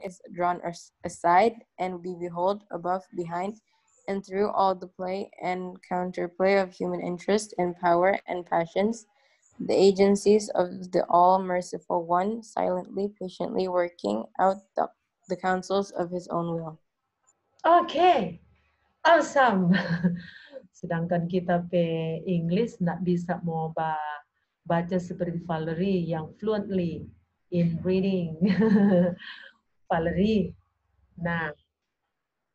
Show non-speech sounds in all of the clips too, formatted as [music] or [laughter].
is drawn aside, and we behold above, behind, and through all the play and counterplay of human interest and power and passions, the agencies of the all merciful one, silently, patiently working out the, the counsels of his own will. Okay, awesome. [laughs] Sedangkan kita pe English nggak bisa mau ba baca seperti Valerie yang fluently in reading. [laughs] Valerie. Nah,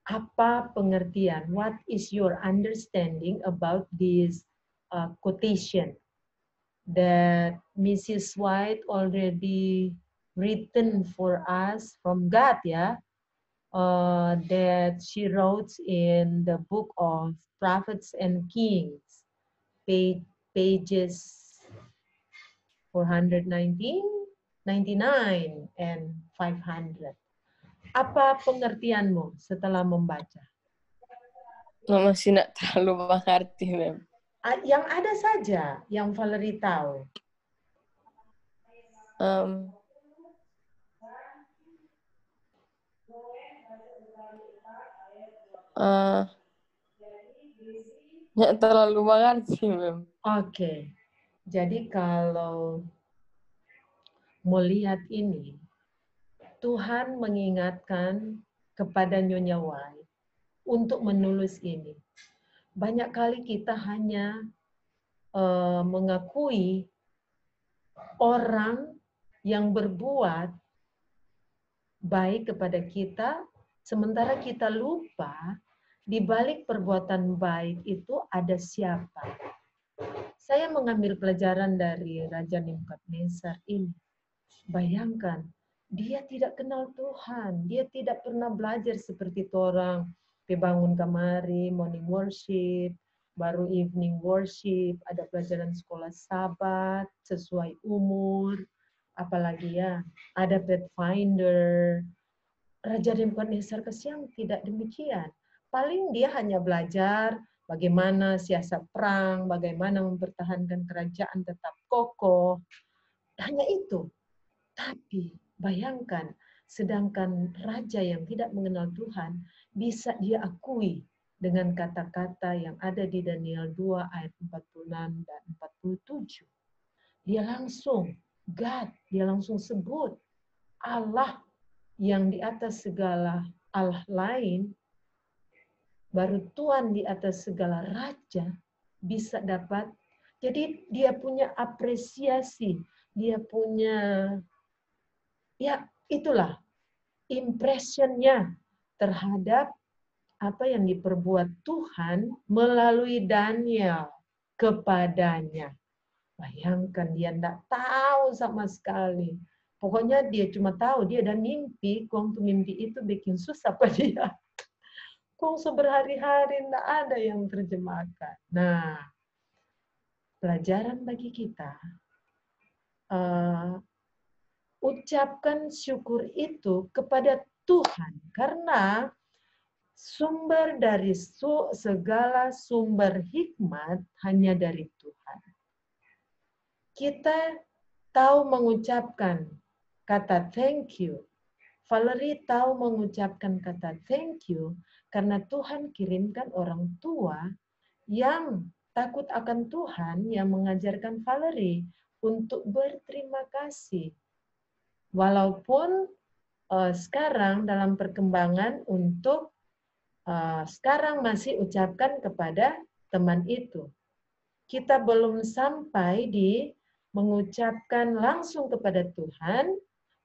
apa pengertian? What is your understanding about this uh, quotation that Mrs. White already written for us from God, ya? uh, that she wrote in the book of Prophets and Kings, page, pages 419, 99, and 500. Apa pengertianmu setelah membaca? Masih nak terlalu mengerti, mem. Yang ada saja yang Valerie tahu. Um, uh, nggak terlalu mengerti, mem. Oke, jadi kalau melihat ini, Tuhan mengingatkan kepada Nyonya White untuk menulis ini. Banyak kali kita hanya eh, mengakui orang yang berbuat baik kepada kita, sementara kita lupa di balik perbuatan baik itu ada siapa. Saya mengambil pelajaran dari Raja Nebukadnezar ini. Bayangkan, dia tidak kenal Tuhan. Dia tidak pernah belajar seperti orang. Bangun kamari, morning worship, baru evening worship, ada pelajaran sekolah sabat sesuai umur, apalagi ya, ada pathfinder. Raja Nebukadnezar kesiang tidak demikian. Paling dia hanya belajar bagaimana siasat perang, bagaimana mempertahankan kerajaan tetap kokoh. Hanya itu. Tapi bayangkan, sedangkan raja yang tidak mengenal Tuhan bisa dia akui dengan kata-kata yang ada di Daniel 2 ayat 46 dan 47. Dia langsung, God, dia langsung sebut Allah yang di atas segala Allah lain, baru Tuhan di atas segala raja bisa dapat. Jadi dia punya apresiasi, dia punya ya itulah impressionnya terhadap apa yang diperbuat Tuhan melalui Daniel kepadanya. Bayangkan dia tidak tahu sama sekali. Pokoknya dia cuma tahu dia ada mimpi, kong mimpi itu bikin susah pada dia. [laughs] Kong berhari-hari tidak ada yang terjemahkan. Nah, pelajaran bagi kita, uh, ucapkan syukur itu kepada Tuhan. Karena sumber dari su segala sumber hikmat hanya dari Tuhan. Kita tahu mengucapkan kata thank you. Valerie tahu mengucapkan kata thank you karena Tuhan kirimkan orang tua yang takut akan Tuhan yang mengajarkan Valerie untuk berterima kasih. Walaupun uh, sekarang dalam perkembangan untuk uh, sekarang masih ucapkan kepada teman itu. Kita belum sampai di mengucapkan langsung kepada Tuhan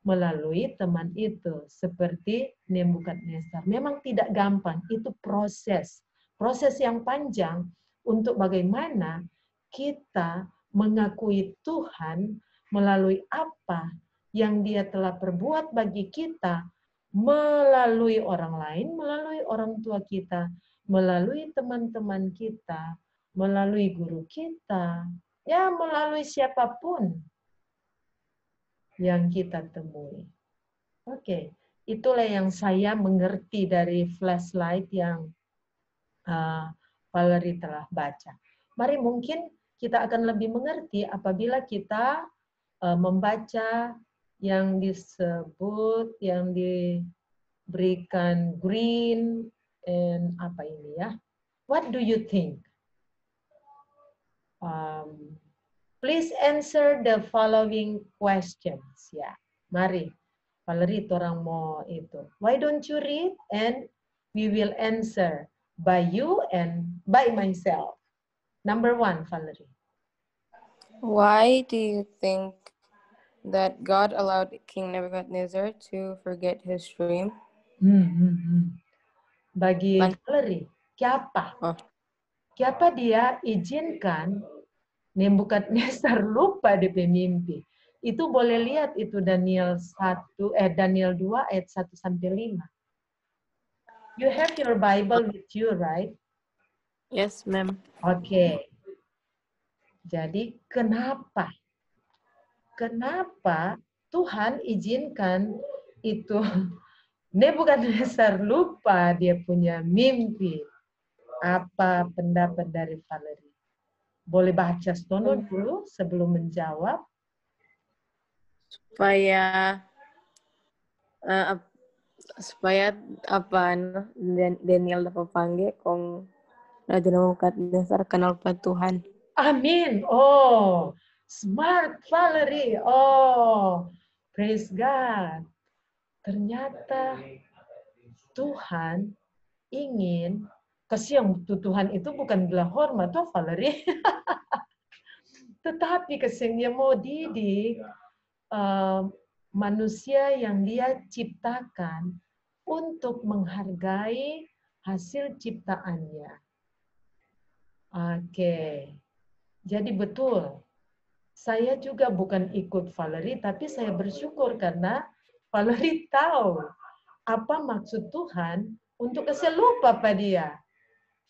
melalui teman itu seperti Nebukadnezar. Memang tidak gampang, itu proses. Proses yang panjang untuk bagaimana kita mengakui Tuhan melalui apa yang dia telah perbuat bagi kita melalui orang lain, melalui orang tua kita, melalui teman-teman kita, melalui guru kita, ya melalui siapa pun yang kita temui. Oke, itulah yang saya mengerti dari flashlight yang uh, Valerie telah baca. Mari mungkin kita akan lebih mengerti apabila kita uh, membaca yang disebut, yang diberikan green, and apa ini ya? What do you think? Um, please answer the following questions. Ya, mari. Valerie, orang mau itu. Why don't you read and we will answer by you and by myself. Number one, Valerie. Why do you think that God allowed King Nebuchadnezzar to forget his dream? Hmm, hmm, hmm. Bagi Valerie, siapa? Oh. Siapa dia izinkan Nebukadnezar [laughs] lupa di mimpi? Itu boleh lihat itu Daniel 1 eh Daniel 2 ayat 1 sampai 5. You have your Bible with you, right? Yes, ma'am. Oke. Jadi kenapa? Kenapa Tuhan izinkan itu [laughs] Nebukadnezar lupa dia punya mimpi? Apa pendapat dari Valerie? Boleh baca Stono dulu sebelum menjawab? Supaya ap- supaya apa Daniel dapat panggil kung Raja Nebukadnezar kenal Tuhan. Amin. Oh, smart Valerie. Oh, praise God. Ternyata Tuhan ingin kasih yang tu- Tuhan itu bukan belah hormat tuh Valerie. [laughs] Tetapi kasih dia mau didik eh, manusia yang dia ciptakan untuk menghargai hasil ciptaannya. Oke. Jadi betul. Saya juga bukan ikut Valerie, tapi saya bersyukur karena Valerie tahu apa maksud Tuhan untuk saya lupa pada dia.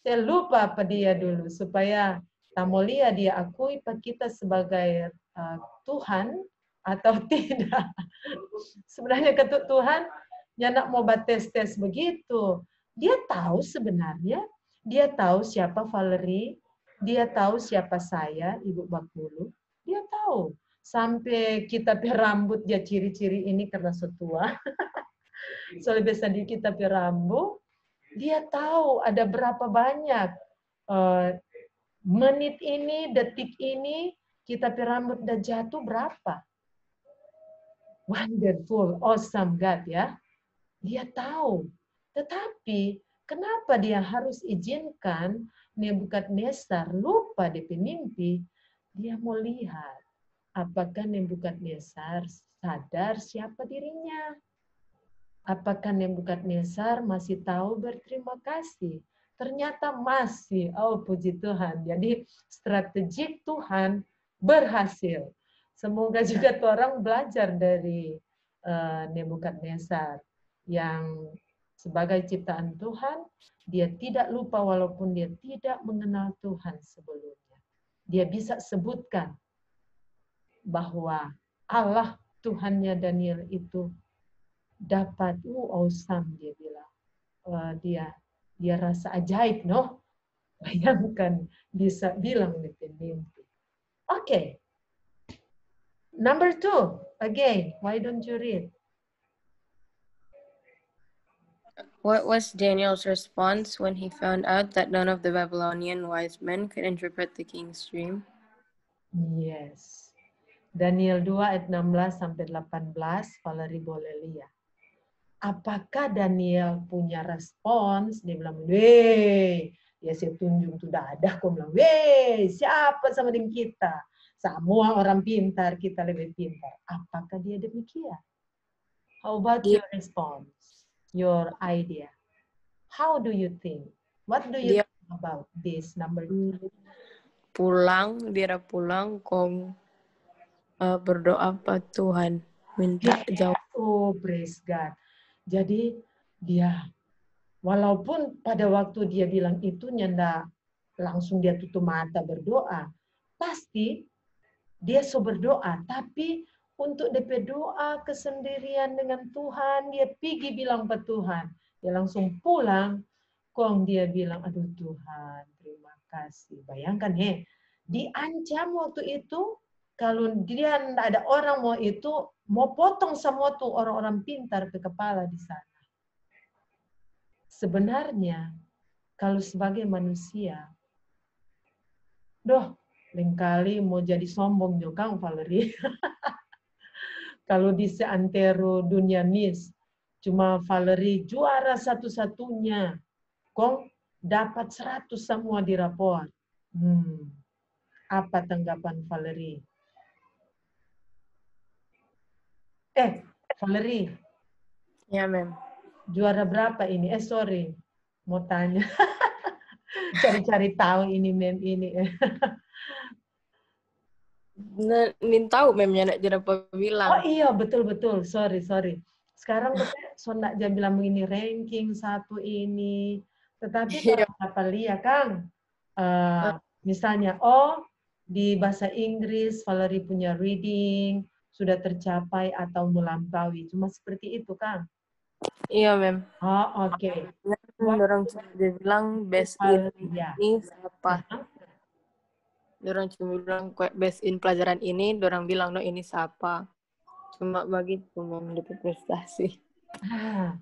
Saya lupa pada dia dulu supaya tamolia dia akui pada kita sebagai uh, Tuhan atau [laughs] tidak. Sebenarnya ketut Tuhan, ya nak mau tes-tes begitu. Dia tahu sebenarnya, dia tahu siapa Valerie, dia tahu siapa saya, Ibu Bakulu. Dia tahu. Sampai kita pi rambut dia ciri-ciri ini karena setua. [laughs] Soalnya biasa di kita pi rambut, dia tahu ada berapa banyak eh, menit ini, detik ini, kita pi rambut udah jatuh berapa. Wonderful, awesome God ya. Dia tahu. Tetapi kenapa dia harus izinkan Nebukadnezar lupa di mimpi? Dia mau lihat apakah Nebukadnezar sadar siapa dirinya. Apakah Nebukadnezar masih tahu berterima kasih? Ternyata masih. Oh, puji Tuhan. Jadi strategi Tuhan berhasil. Semoga juga [laughs] tuh orang belajar dari uh, Nebukadnezar yang sebagai ciptaan Tuhan, dia tidak lupa walaupun dia tidak mengenal Tuhan sebelumnya. Dia bisa sebutkan bahwa Allah Tuhannya Daniel itu dapat uh, awesome dia bilang. Uh, dia dia rasa ajaib, no? [laughs] Bayangkan bisa bilang di mimpi. Oke. Okay. Number two, again, why don't you read? What was Daniel's response when he found out that none of the Babylonian wise men could interpret the king's dream? Yes. Daniel 2 ayat 16 sampai 18, Valerie boleh lihat. Apakah Daniel punya respons? Dia bilang, weh, ya saya tunjuk tuh dadah, kok bilang, weh, siapa sama dengan kita? Semua orang pintar, kita lebih pintar. Apakah dia demikian? How about your response? Your idea? How do you think? What do you Dia- think about this number two? Pulang, dia pulang kong eh, berdoa pa Tuhan. Minta jawab. Oh, praise God. Jadi dia walaupun pada waktu dia bilang itu nyanda langsung dia tutup mata berdoa, pasti dia so berdoa, tapi untuk DP doa kesendirian dengan Tuhan, dia pergi bilang ke Tuhan. Dia langsung pulang, kong dia bilang, aduh Tuhan, terima kasih. Bayangkan, he, diancam waktu itu, kalau dia tidak ada orang mau itu mau potong semua tuh orang-orang pintar ke kepala di sana. Sebenarnya kalau sebagai manusia, doh, lain kali mau jadi sombong juga Valerie. [laughs] kalau di seantero dunia mis, cuma Valerie juara satu-satunya. Kong dapat 100 semua di rapor. Hmm. Apa tanggapan Valerie? Eh, Valerie. Ya, mem. Juara berapa ini? Eh, sorry. Mau tanya. [laughs] Cari-cari tahu ini mem ini. [laughs] Nah, Nin tahu memnya nak jerapa bilang. Oh iya, betul-betul. Sorry, sorry. Sekarang so nak jangan bilang begini ranking satu ini. Tetapi Iya. kalau apa lihat Kang, eh, misalnya oh di bahasa Inggris Valerie punya reading sudah tercapai atau melampaui. Cuma seperti itu Kang. Iya, mem. Oh, oke. Orang cuma dia bilang best in Ya. ini siapa? Orang cuma bilang kayak best in pelajaran ini, orang bilang no ini siapa? Cuma begitu mem dapat prestasi. Ah,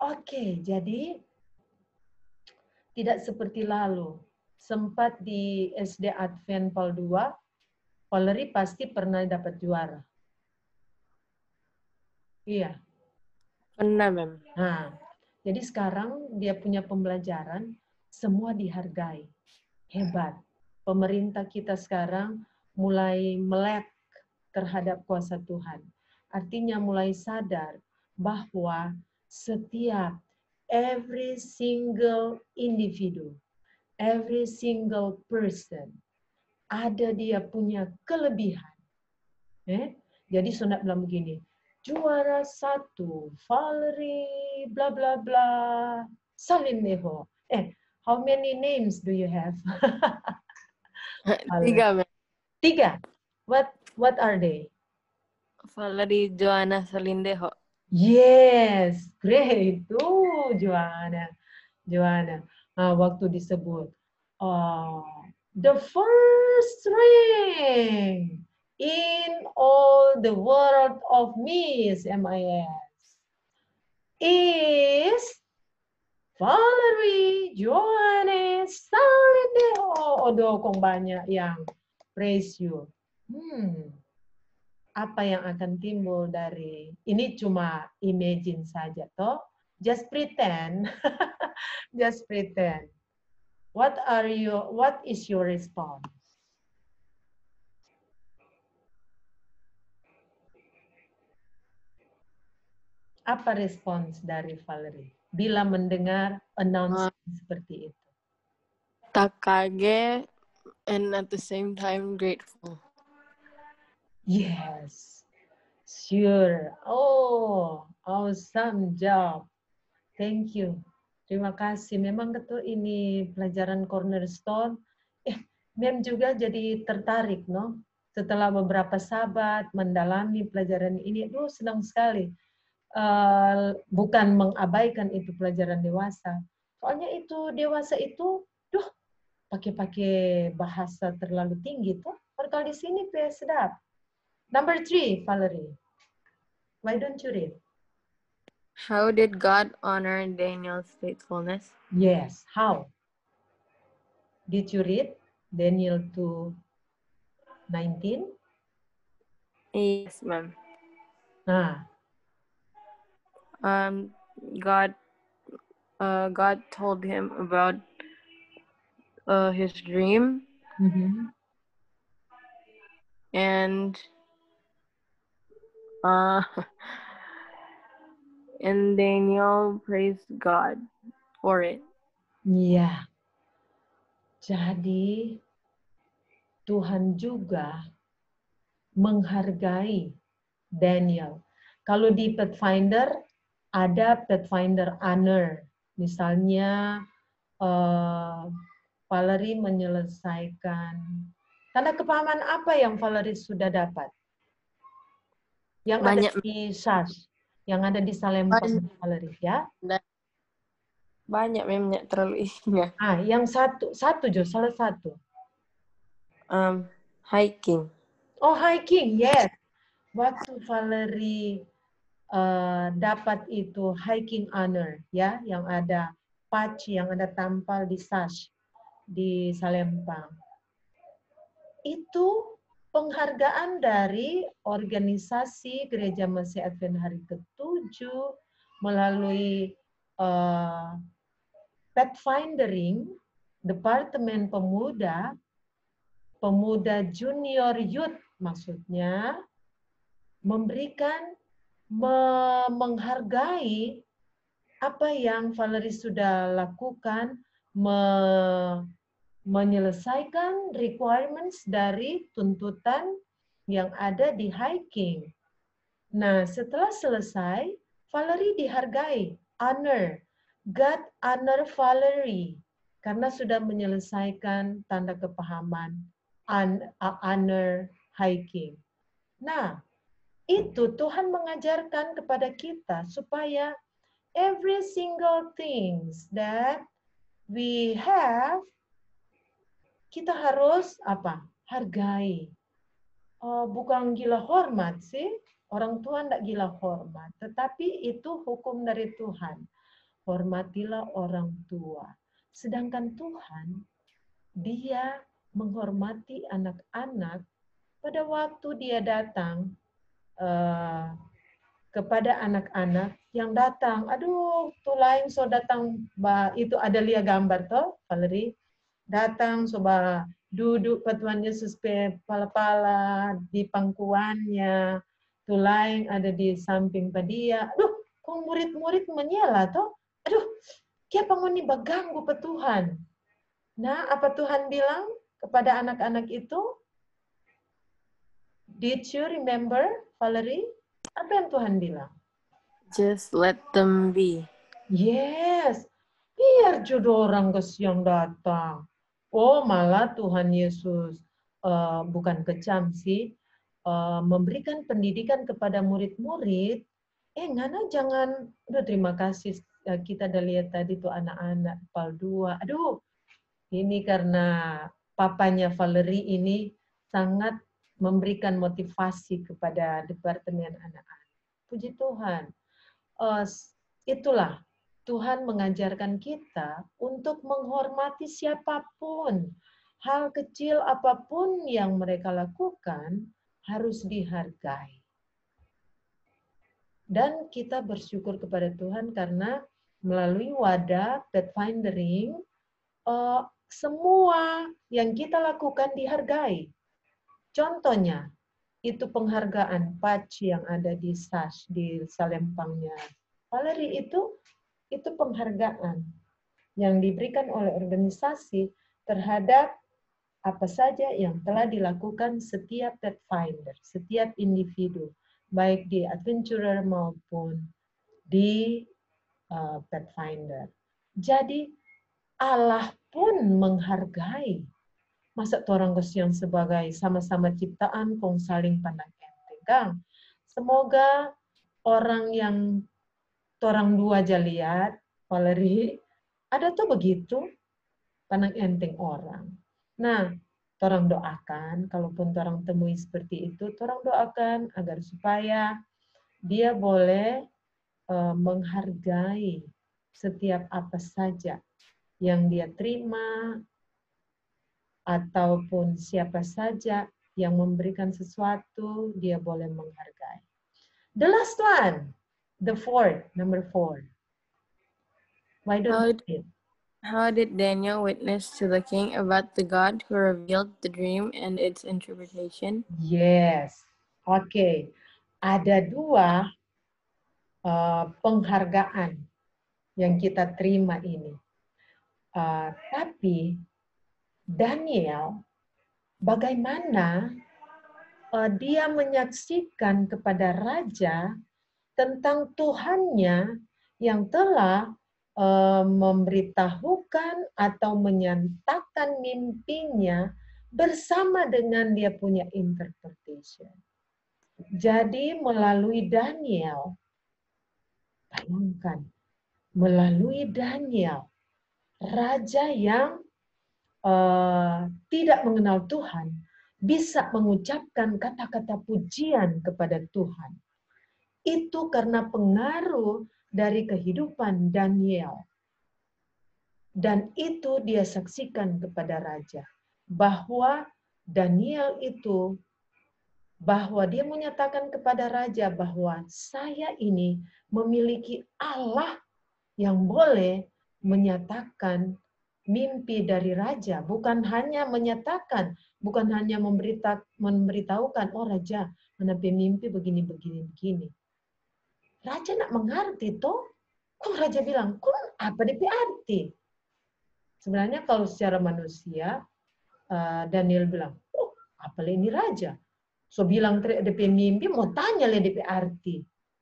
Oke, jadi tidak seperti lalu. Sempat di SD Advent Pal 2, Valerie pasti pernah dapat juara. Iya. Pernah, mem. Nah, jadi sekarang dia punya pembelajaran, semua dihargai. Hebat. Pemerintah kita sekarang mulai melek terhadap kuasa Tuhan. Artinya mulai sadar bahwa setiap every single individu, every single person ada dia punya kelebihan. Eh? Jadi Sonat bilang begini, juara satu, Valerie, bla bla bla, Salim Neho. Eh, how many names do you have? [laughs] Tiga, mem. Tiga. What what are they? Valerie Joanna Salindeho. Yes, great. Tuh, Joanna. Joanna. Ah, waktu disebut, oh, the first rank in all the world of Miss MIS is Valerie Joanna Salindeo. Odo, kong banyak yang praise you. Hmm, apa yang akan timbul dari ini cuma imagine saja toh. Just pretend. [laughs] Just pretend. What are you what is your response? Apa respons dari Valerie bila mendengar announcement seperti itu Takage and at the same time grateful. Yes, sure. Oh, awesome job. Thank you. Terima kasih. Memang betul ini pelajaran cornerstone. Eh, Mem juga jadi tertarik, no? Setelah beberapa sahabat mendalami pelajaran ini, aduh senang sekali. Eh, bukan mengabaikan itu pelajaran dewasa. Soalnya itu dewasa itu, duh, pakai-pakai bahasa terlalu tinggi tuh. Kalau di sini sedap. Number three, Valerie. Why don't you read? How did God honor Daniel's faithfulness? Yes. How? Did you read Daniel 2, 19? Yes, ma'am. Ah, Um, God, uh, God told him about uh, his dream, mhm. and uh, [laughs] and Daniel praised God for it. Yeah. Jadi Tuhan juga menghargai Daniel. Kalau di Pathfinder ada Pathfinder honor. Misalnya eh, Valerie menyelesaikan tanda kepahaman apa yang Valerie sudah dapat? Yang Banyak. ada di SAS, yang ada di Salempang Banyak. Valerie ya. Banyak memang terlalu ingat. Ah, yang satu, satu Jo, salah satu. Um, hiking. Oh, hiking, yes. Waktu Valerie uh, dapat itu hiking honor, ya, yang ada patch, yang ada tampal di sash di Salempang. Itu penghargaan dari organisasi Gereja Masih Advent Hari ke-7 melalui uh, Pathfindering, Departemen Pemuda, Pemuda Junior Youth maksudnya memberikan me menghargai apa yang Valerie sudah lakukan me menyelesaikan requirements dari tuntutan yang ada di hiking. Nah, setelah selesai, Valerie dihargai, honor, God honor Valerie karena sudah menyelesaikan tanda kepahaman honor hiking. Nah, itu Tuhan mengajarkan kepada kita supaya every single things that we have kita harus apa? hargai. Oh, bukan gila hormat sih. Orang tua tidak gila hormat, tetapi itu hukum dari Tuhan. Hormatilah orang tua. Sedangkan Tuhan, dia menghormati anak-anak pada waktu dia datang uh, kepada anak-anak yang datang. Aduh, tuh lain so datang, bah, itu ada lihat gambar toh, Valerie. Datang coba duduk Tuhan Yesus pala-pala di pangkuannya. Tuh lain ada di samping dia. Aduh, kok murid-murid menyela toh? Aduh, kia pangoni baganggu petuhan. Nah, apa Tuhan bilang? kepada anak-anak itu? Did you remember, Valerie? Apa yang Tuhan bilang? Just let them be. Yes. Biar jodoh orang yang datang. Oh, malah Tuhan Yesus uh, bukan kecam sih. Uh, memberikan pendidikan kepada murid-murid. Eh, ngana jangan, udah terima kasih eh, kita udah lihat tadi tuh anak-anak pal dua. Aduh, ini karena papanya Valerie ini sangat memberikan motivasi kepada Departemen Anak-anak. Puji Tuhan. Uh, itulah Tuhan mengajarkan kita untuk menghormati siapa pun. Hal kecil apa pun yang mereka lakukan harus dihargai. Dan kita bersyukur kepada Tuhan karena melalui wadah Pathfindering, uh, semua yang kita lakukan dihargai. Contohnya, itu penghargaan patch yang ada di SAS, di Salempangnya. Valeri itu, itu penghargaan yang diberikan oleh organisasi terhadap apa saja yang telah dilakukan setiap Pathfinder, setiap individu, baik di adventurer maupun di uh, Pathfinder. Jadi Allah pun menghargai. Masa orang yang sebagai sama-sama ciptaan kong saling pandang enteng, Kang. Semoga orang yang orang dua aja lihat, Valeri, ada tuh begitu, pandang enteng orang. Nah, orang doakan, kalaupun orang temui seperti itu, orang doakan agar supaya dia boleh uh, menghargai setiap apa saja yang dia terima ataupun siapa saja yang memberikan sesuatu, dia boleh menghargai. The last one, the fourth, number four. Why don't how, you How did Daniel witness to the king about the God who revealed the dream and its interpretation? Yes. Oke. Okay. Ada dua uh, penghargaan yang kita terima ini. Uh, tapi Daniel, bagaimana uh, dia menyaksikan kepada raja tentang Tuhannya yang telah uh, memberitahukan atau menyatakan mimpinya bersama dengan dia punya interpretation. Jadi melalui Daniel, bayangkan, melalui Daniel, raja yang uh, tidak mengenal Tuhan bisa mengucapkan kata-kata pujian kepada Tuhan. Itu karena pengaruh dari kehidupan Daniel. Dan itu dia saksikan kepada raja bahwa Daniel itu bahwa dia menyatakan kepada raja bahwa saya ini memiliki Allah yang boleh menyatakan mimpi dari raja, bukan hanya menyatakan, bukan hanya memberita, memberitahukan, oh raja, menempi mimpi begini, begini, begini. Raja nak mengerti toh, kok raja bilang, kok apa DP arti? Sebenarnya kalau secara manusia, eh, Daniel bilang, oh apa ini raja? So bilang DP mimpi, mau tanya lihat DP arti.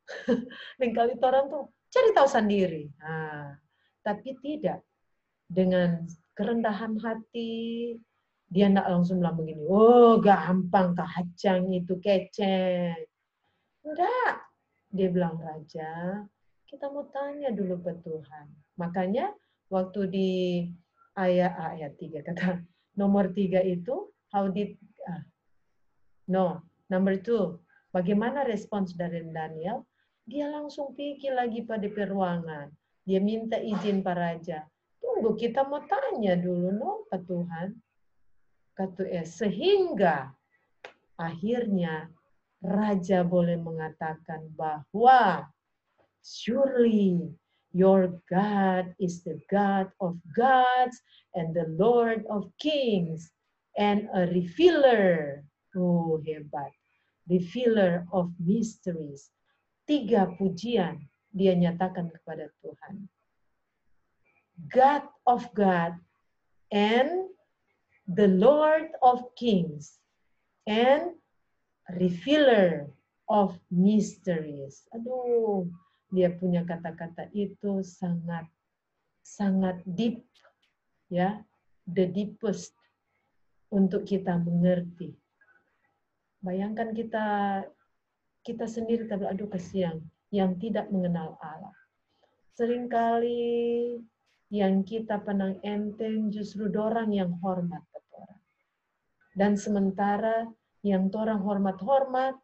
[laughs] Dan kali orang tuh cari tahu sendiri. Nah, tapi tidak. Dengan kerendahan hati, dia tidak langsung bilang begini, oh gampang kacang itu kecek. Enggak. Dia bilang, Raja, kita mau tanya dulu ke Tuhan. Makanya waktu di ayat ayat tiga kata nomor tiga itu how did ah, No. Number two, bagaimana respons dari Daniel? Dia langsung pikir lagi pada peruangan. Dia minta izin Pak Raja. Tunggu, kita mau tanya dulu, no, Pak Tuhan. Kata eh, sehingga akhirnya Raja boleh mengatakan bahwa surely your God is the God of gods and the Lord of kings and a refiller Oh, hebat. Filler of mysteries. Tiga pujian dia nyatakan kepada Tuhan. God of God and the Lord of Kings and refiller of mysteries. Aduh, dia punya kata-kata itu sangat sangat deep ya, the deepest untuk kita mengerti Bayangkan kita kita sendiri kita aduh kasihan yang tidak mengenal Allah. Seringkali yang kita penang enteng justru dorang yang hormat ke orang. Dan sementara yang orang hormat-hormat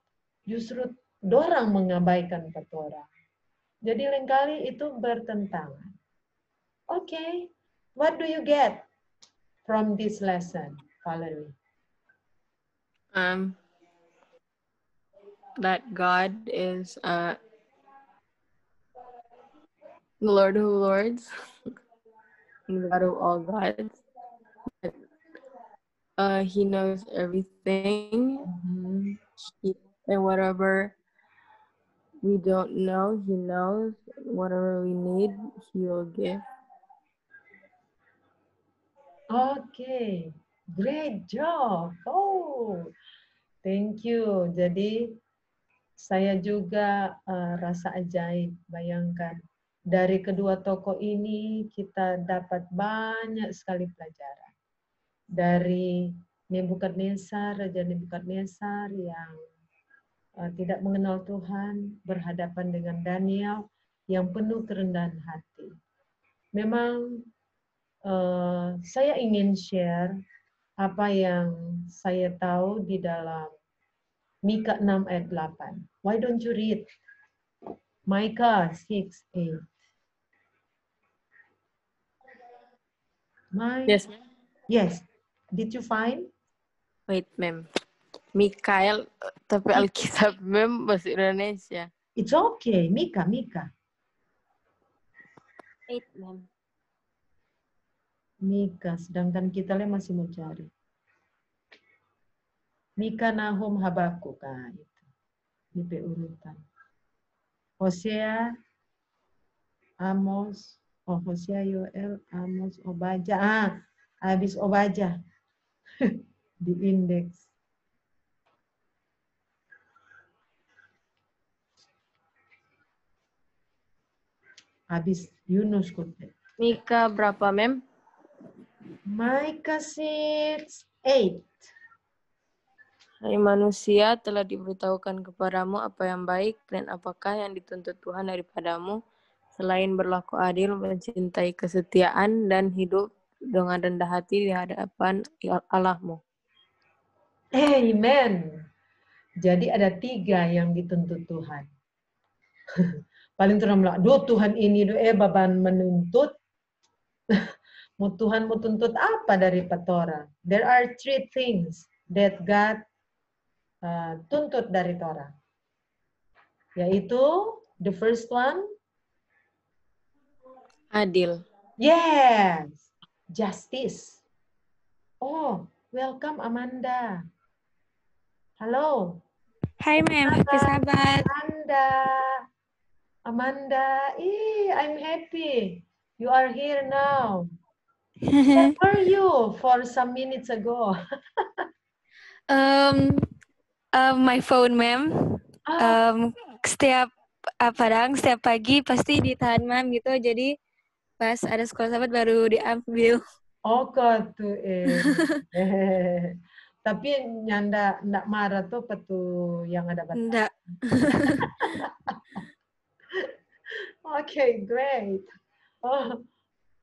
justru dorang mengabaikan ke orang. Jadi lengkali itu bertentangan. Oke, okay. what do you get from this lesson, Valerie? Um, that God is uh, the Lord of Lords, [laughs] the God of all gods. Uh, he knows everything, mm-hmm. he, and whatever we don't know, He knows. Whatever we need, He will give. Okay, great job. Oh, thank you. Jadi saya juga uh, rasa ajaib. Bayangkan, dari kedua tokoh ini kita dapat banyak sekali pelajaran. Dari Nebukadnezar, Raja Nebukadnezar yang uh, tidak mengenal Tuhan, berhadapan dengan Daniel yang penuh kerendahan hati. Memang uh, saya ingin share apa yang saya tahu di dalam Mika 6 ayat 8. Why don't you read? Micah 6, 8. My... Yes. Yes. Did you find? Wait, ma'am. Mikael, tapi Alkitab mem bahasa Indonesia. It's okay. Mika, Mika. Wait, ma'am. Mika, sedangkan kita masih mencari. Mika, Nahum, Habakuk. Nah, itu. DP urutan. Hosea, Amos, oh Hosea, Yoel, Amos, Obaja. Ah, habis Obaja. [laughs] Di indeks. Habis Yunus kutip. Mika berapa, Mem? Mika 6, 8. Hai manusia, telah diberitahukan kepadamu apa yang baik dan apakah yang dituntut Tuhan daripadamu, selain berlaku adil, mencintai kesetiaan, dan hidup dengan rendah hati di hadapan Allahmu. Amen. Jadi ada tiga yang dituntut Tuhan. [laughs] Paling bilang, duh Tuhan ini doa eh baban menuntut. [laughs] mau Tuhan mau tuntut apa dari petora? There are three things that God uh, tuntut dari Torah. Yaitu, the first one, Adil. Yes, justice. Oh, welcome Amanda. Halo. Hai ma'am, happy sabat. Amanda. Amanda, eh, I'm happy. You are here now. Where [laughs] were you for some minutes ago? [laughs] um, um, my phone ma'am. Ah, Um, setiap uh, padang setiap pagi pasti ditahan ma'am gitu. Jadi pas ada sekolah sahabat baru diambil. oh katu eh. [laughs] Tapi nyanda ndak marah tuh petu yang ada batas. Enggak. [laughs] Oke, great. Oh,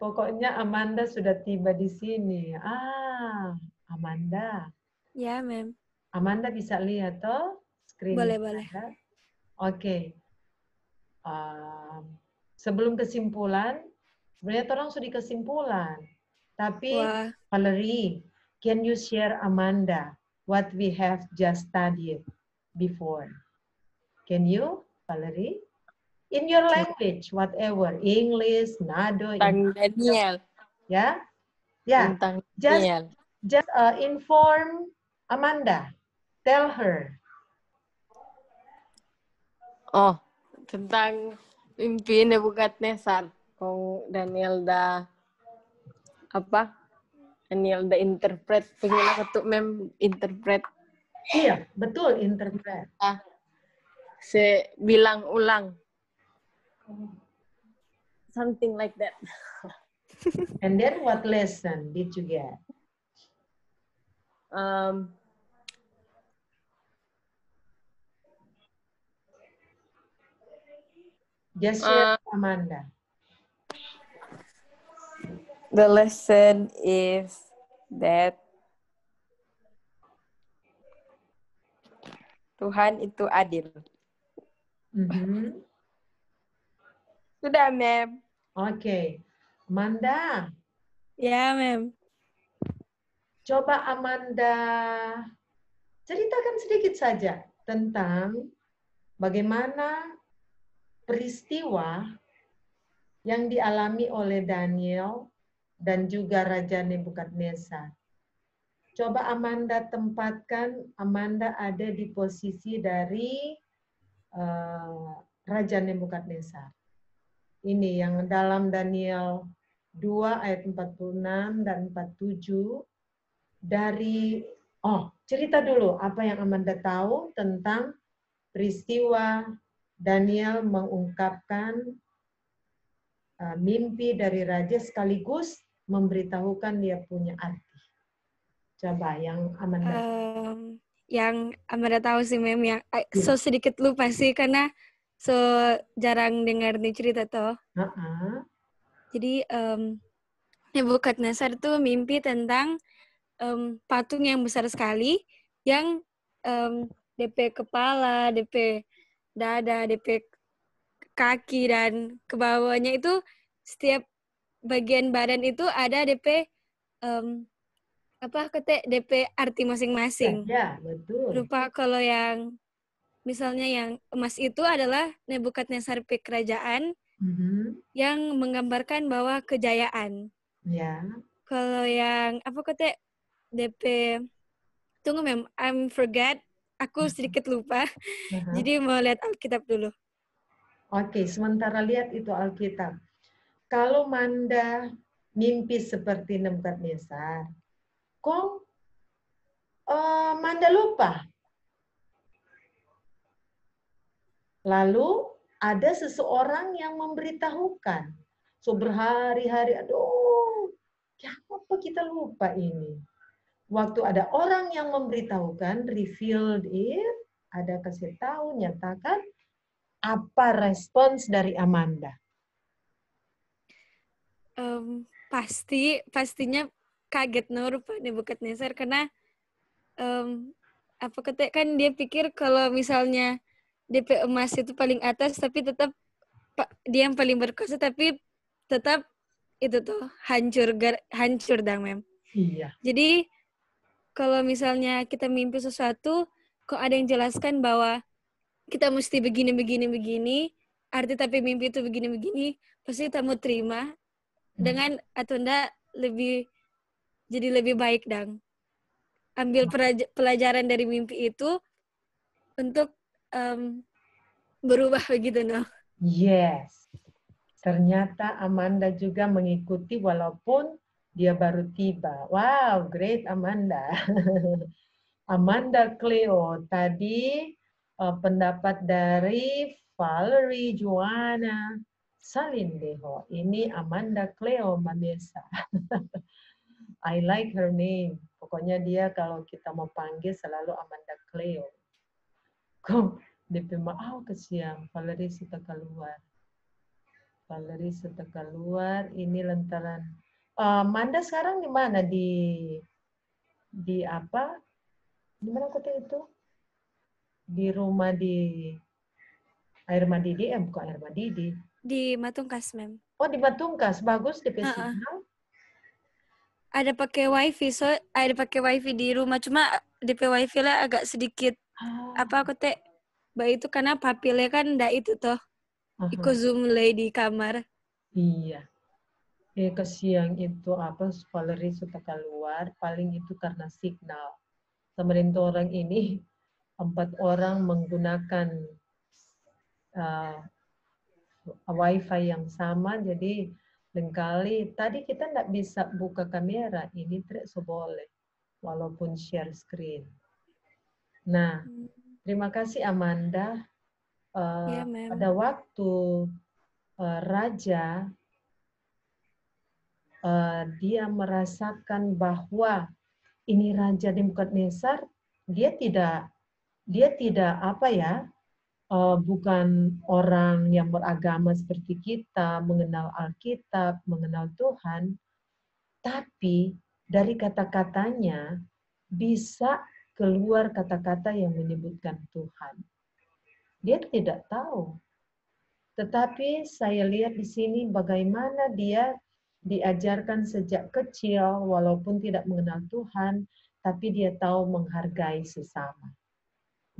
pokoknya Amanda sudah tiba di sini. Ah, Amanda. Ya ma'am. Amanda bisa lihat toh screen. Boleh, boleh. Amanda? Oke. Um, sebelum kesimpulan, sebenarnya orang sudah kesimpulan. Tapi Wah, Valerie, can you share Amanda what we have just studied before? Can you, Valerie? In your language, whatever, English, Nado, Tentang Daniel. ya, ya. Tentang just- Daniel. Just uh, inform Amanda. Tell her. Oh, tentang mimpi Nebukadnezar. Kung Daniel da apa? Daniel da interpret. Pengila ketuk mem interpret. Iya, betul interpret. Se bilang ulang. Something like that. [laughs] And then what lesson did you get? Um, Just share Amanda. The lesson is that Tuhan itu adil. Mhm. Sudah, Mem. Oke. Amanda, ya ma'am. coba Amanda ceritakan sedikit saja tentang bagaimana peristiwa yang dialami oleh Daniel dan juga Raja Nebukadnezar. Coba Amanda tempatkan, Amanda ada di posisi dari eh, Raja Nebukadnezar. Ini yang dalam Daniel 2 ayat 46 dan 47 dari oh, cerita dulu apa yang Amanda tahu tentang peristiwa Daniel mengungkapkan uh, mimpi dari raja sekaligus memberitahukan dia punya arti. Coba yang Amanda. Um, yang Amanda tahu sih ma'am yang eh, Iya. so sedikit lupa sih karena so jarang dengar nih cerita toh. Ha-ha. Jadi um, Nebukadnezar tuh mimpi tentang em, patung yang besar sekali yang em, DP kepala, DP dada, DP kaki dan ke bawahnya itu setiap bagian badan itu ada DP em, apa kata DP arti masing-masing. Ya, betul. Lupa kalau yang misalnya yang emas itu adalah Nebukadnezar P kerajaan Mhm. yang menggambarkan bahwa kejayaan. Ya. Kalau yang apa kata DP tunggu mem, I'm forget. Aku sedikit lupa. Aha. Jadi mau lihat Alkitab dulu. Oke, sementara lihat itu Alkitab. Kalau Manda mimpi seperti Nebukadnezar, kok eh, Manda lupa? Lalu ada seseorang yang memberitahukan. So berhari-hari, aduh, kenapa kita lupa ini? Waktu ada orang yang memberitahukan, revealed it, ada kasih tahu, nyatakan, apa respons dari Amanda? Em, pasti pastinya kaget no rupa Nebukadnezar karena em, apa kata kan dia pikir kalau misalnya DP emas itu paling atas tapi tetap dia yang paling berkuasa tapi tetap itu tuh hancur gar, hancur dong mem. Iya. Jadi kalau misalnya kita mimpi sesuatu kok ada yang jelaskan bahwa kita mesti begini begini begini arti tapi mimpi itu begini begini pasti kita mau terima. Dengan atau enggak lebih jadi lebih baik dong ambil pelajaran dari mimpi itu untuk um, berubah [laughs] begitu no yes. Ternyata Amanda juga mengikuti walaupun dia baru tiba. Wow great Amanda. [laughs] Amanda Cleo tadi uh, pendapat dari Valerie Joanna Salindeho ini Amanda Cleo Manesa [laughs] I like her name. Pokoknya dia kalau kita mau panggil selalu Amanda Cleo. Kok DP mau kesiang, Valerie sudah keluar. Valerie sudah keluar, ini lantaran. Uh, Amanda sekarang di mana? Di di apa? Di mana kota itu? Di rumah di Air Madidi, eh bukan Air Madidi. Di Matungkas, Mem. Oh, di Matungkas. Bagus di uh -uh ada pakai wifi so ada pakai wifi di rumah. Cuma DP wifi lah agak sedikit. Oh. apa aku teh baik itu karena papilnya kan ndak itu toh. Uh -huh. ikut zoom lay di kamar. Iya. Eh ke siang itu apa Valerie sudah keluar. Paling itu karena signal. Pemerintah orang ini empat orang menggunakan uh, wifi yang sama jadi Lengkali tadi kita tidak bisa buka kamera, ini tidak boleh, walaupun share screen. Nah, terima kasih Amanda. Uh, ya, pada waktu uh, Raja uh, dia merasakan bahwa ini Raja Nebukadnezar, dia tidak dia tidak apa ya uh, bukan orang yang beragama seperti kita, mengenal Alkitab, mengenal Tuhan, tapi dari kata-katanya bisa keluar kata-kata yang menyebutkan Tuhan. Dia tidak tahu. Tetapi saya lihat di sini bagaimana dia diajarkan sejak kecil walaupun tidak mengenal Tuhan, tapi dia tahu menghargai sesama.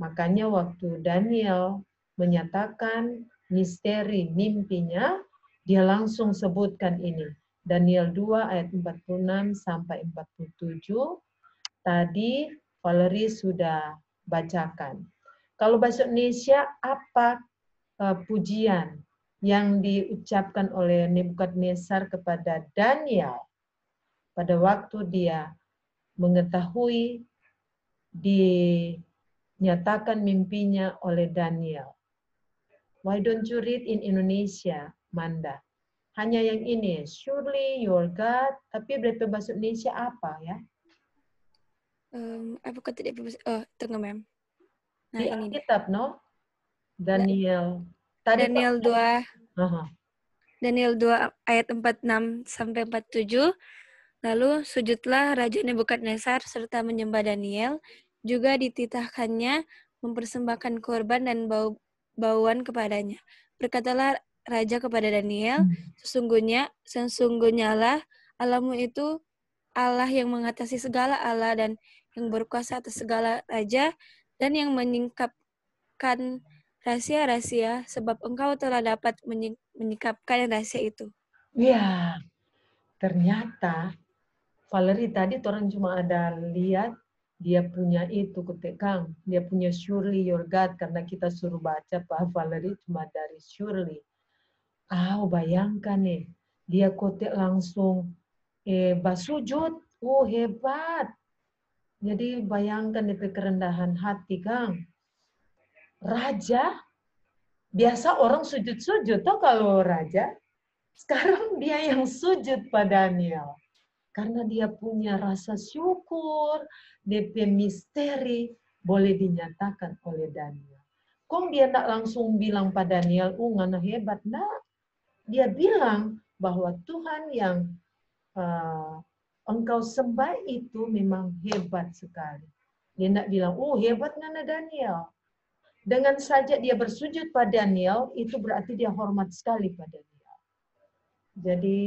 Makanya waktu Daniel menyatakan misteri mimpinya, dia langsung sebutkan ini. Daniel 2 ayat 46 sampai 47. Tadi Valerie sudah bacakan. Kalau bahasa Indonesia apa uh, pujian yang diucapkan oleh Nebukadnezar kepada Daniel pada waktu dia mengetahui di nyatakan mimpinya oleh Daniel. Why don't you read in Indonesia, Manda? Hanya yang ini, surely your God, tapi berarti bahasa Indonesia apa ya? Um, apa kata dia Oh, tunggu mem. Nah, Di ini kitab, no? Daniel. Tadi Daniel 2. Uh -huh. Daniel 2 ayat 46 sampai 47. Lalu sujudlah Raja Nebukadnezar serta menyembah Daniel juga dititahkannya mempersembahkan korban dan bau bauan kepadanya. Berkatalah raja kepada Daniel, hmm. sesungguhnya sesungguhnya lah Allahmu itu Allah yang mengatasi segala Allah dan yang berkuasa atas segala raja dan yang menyingkapkan rahasia-rahasia sebab engkau telah dapat menyingkapkan rahasia itu. Ya, ternyata Valerie tadi orang cuma ada lihat dia punya itu ketekang, dia punya surely your God karena kita suruh baca Pak Valerie cuma dari surely. Ah, oh, bayangkan nih, dia kotek langsung eh basujud, oh hebat. Jadi bayangkan di kerendahan hati Kang. Raja, biasa orang sujud-sujud toh kalau raja. Sekarang dia yang sujud pada Daniel karena dia punya rasa syukur, DP misteri boleh dinyatakan oleh Daniel. Kok dia tak langsung bilang pada Daniel, oh ngana hebat. Nah, dia bilang bahwa Tuhan yang uh, engkau sembah itu memang hebat sekali. Dia tidak bilang, oh hebat Nana Daniel. Dengan saja dia bersujud pada Daniel, itu berarti dia hormat sekali pada Daniel. Jadi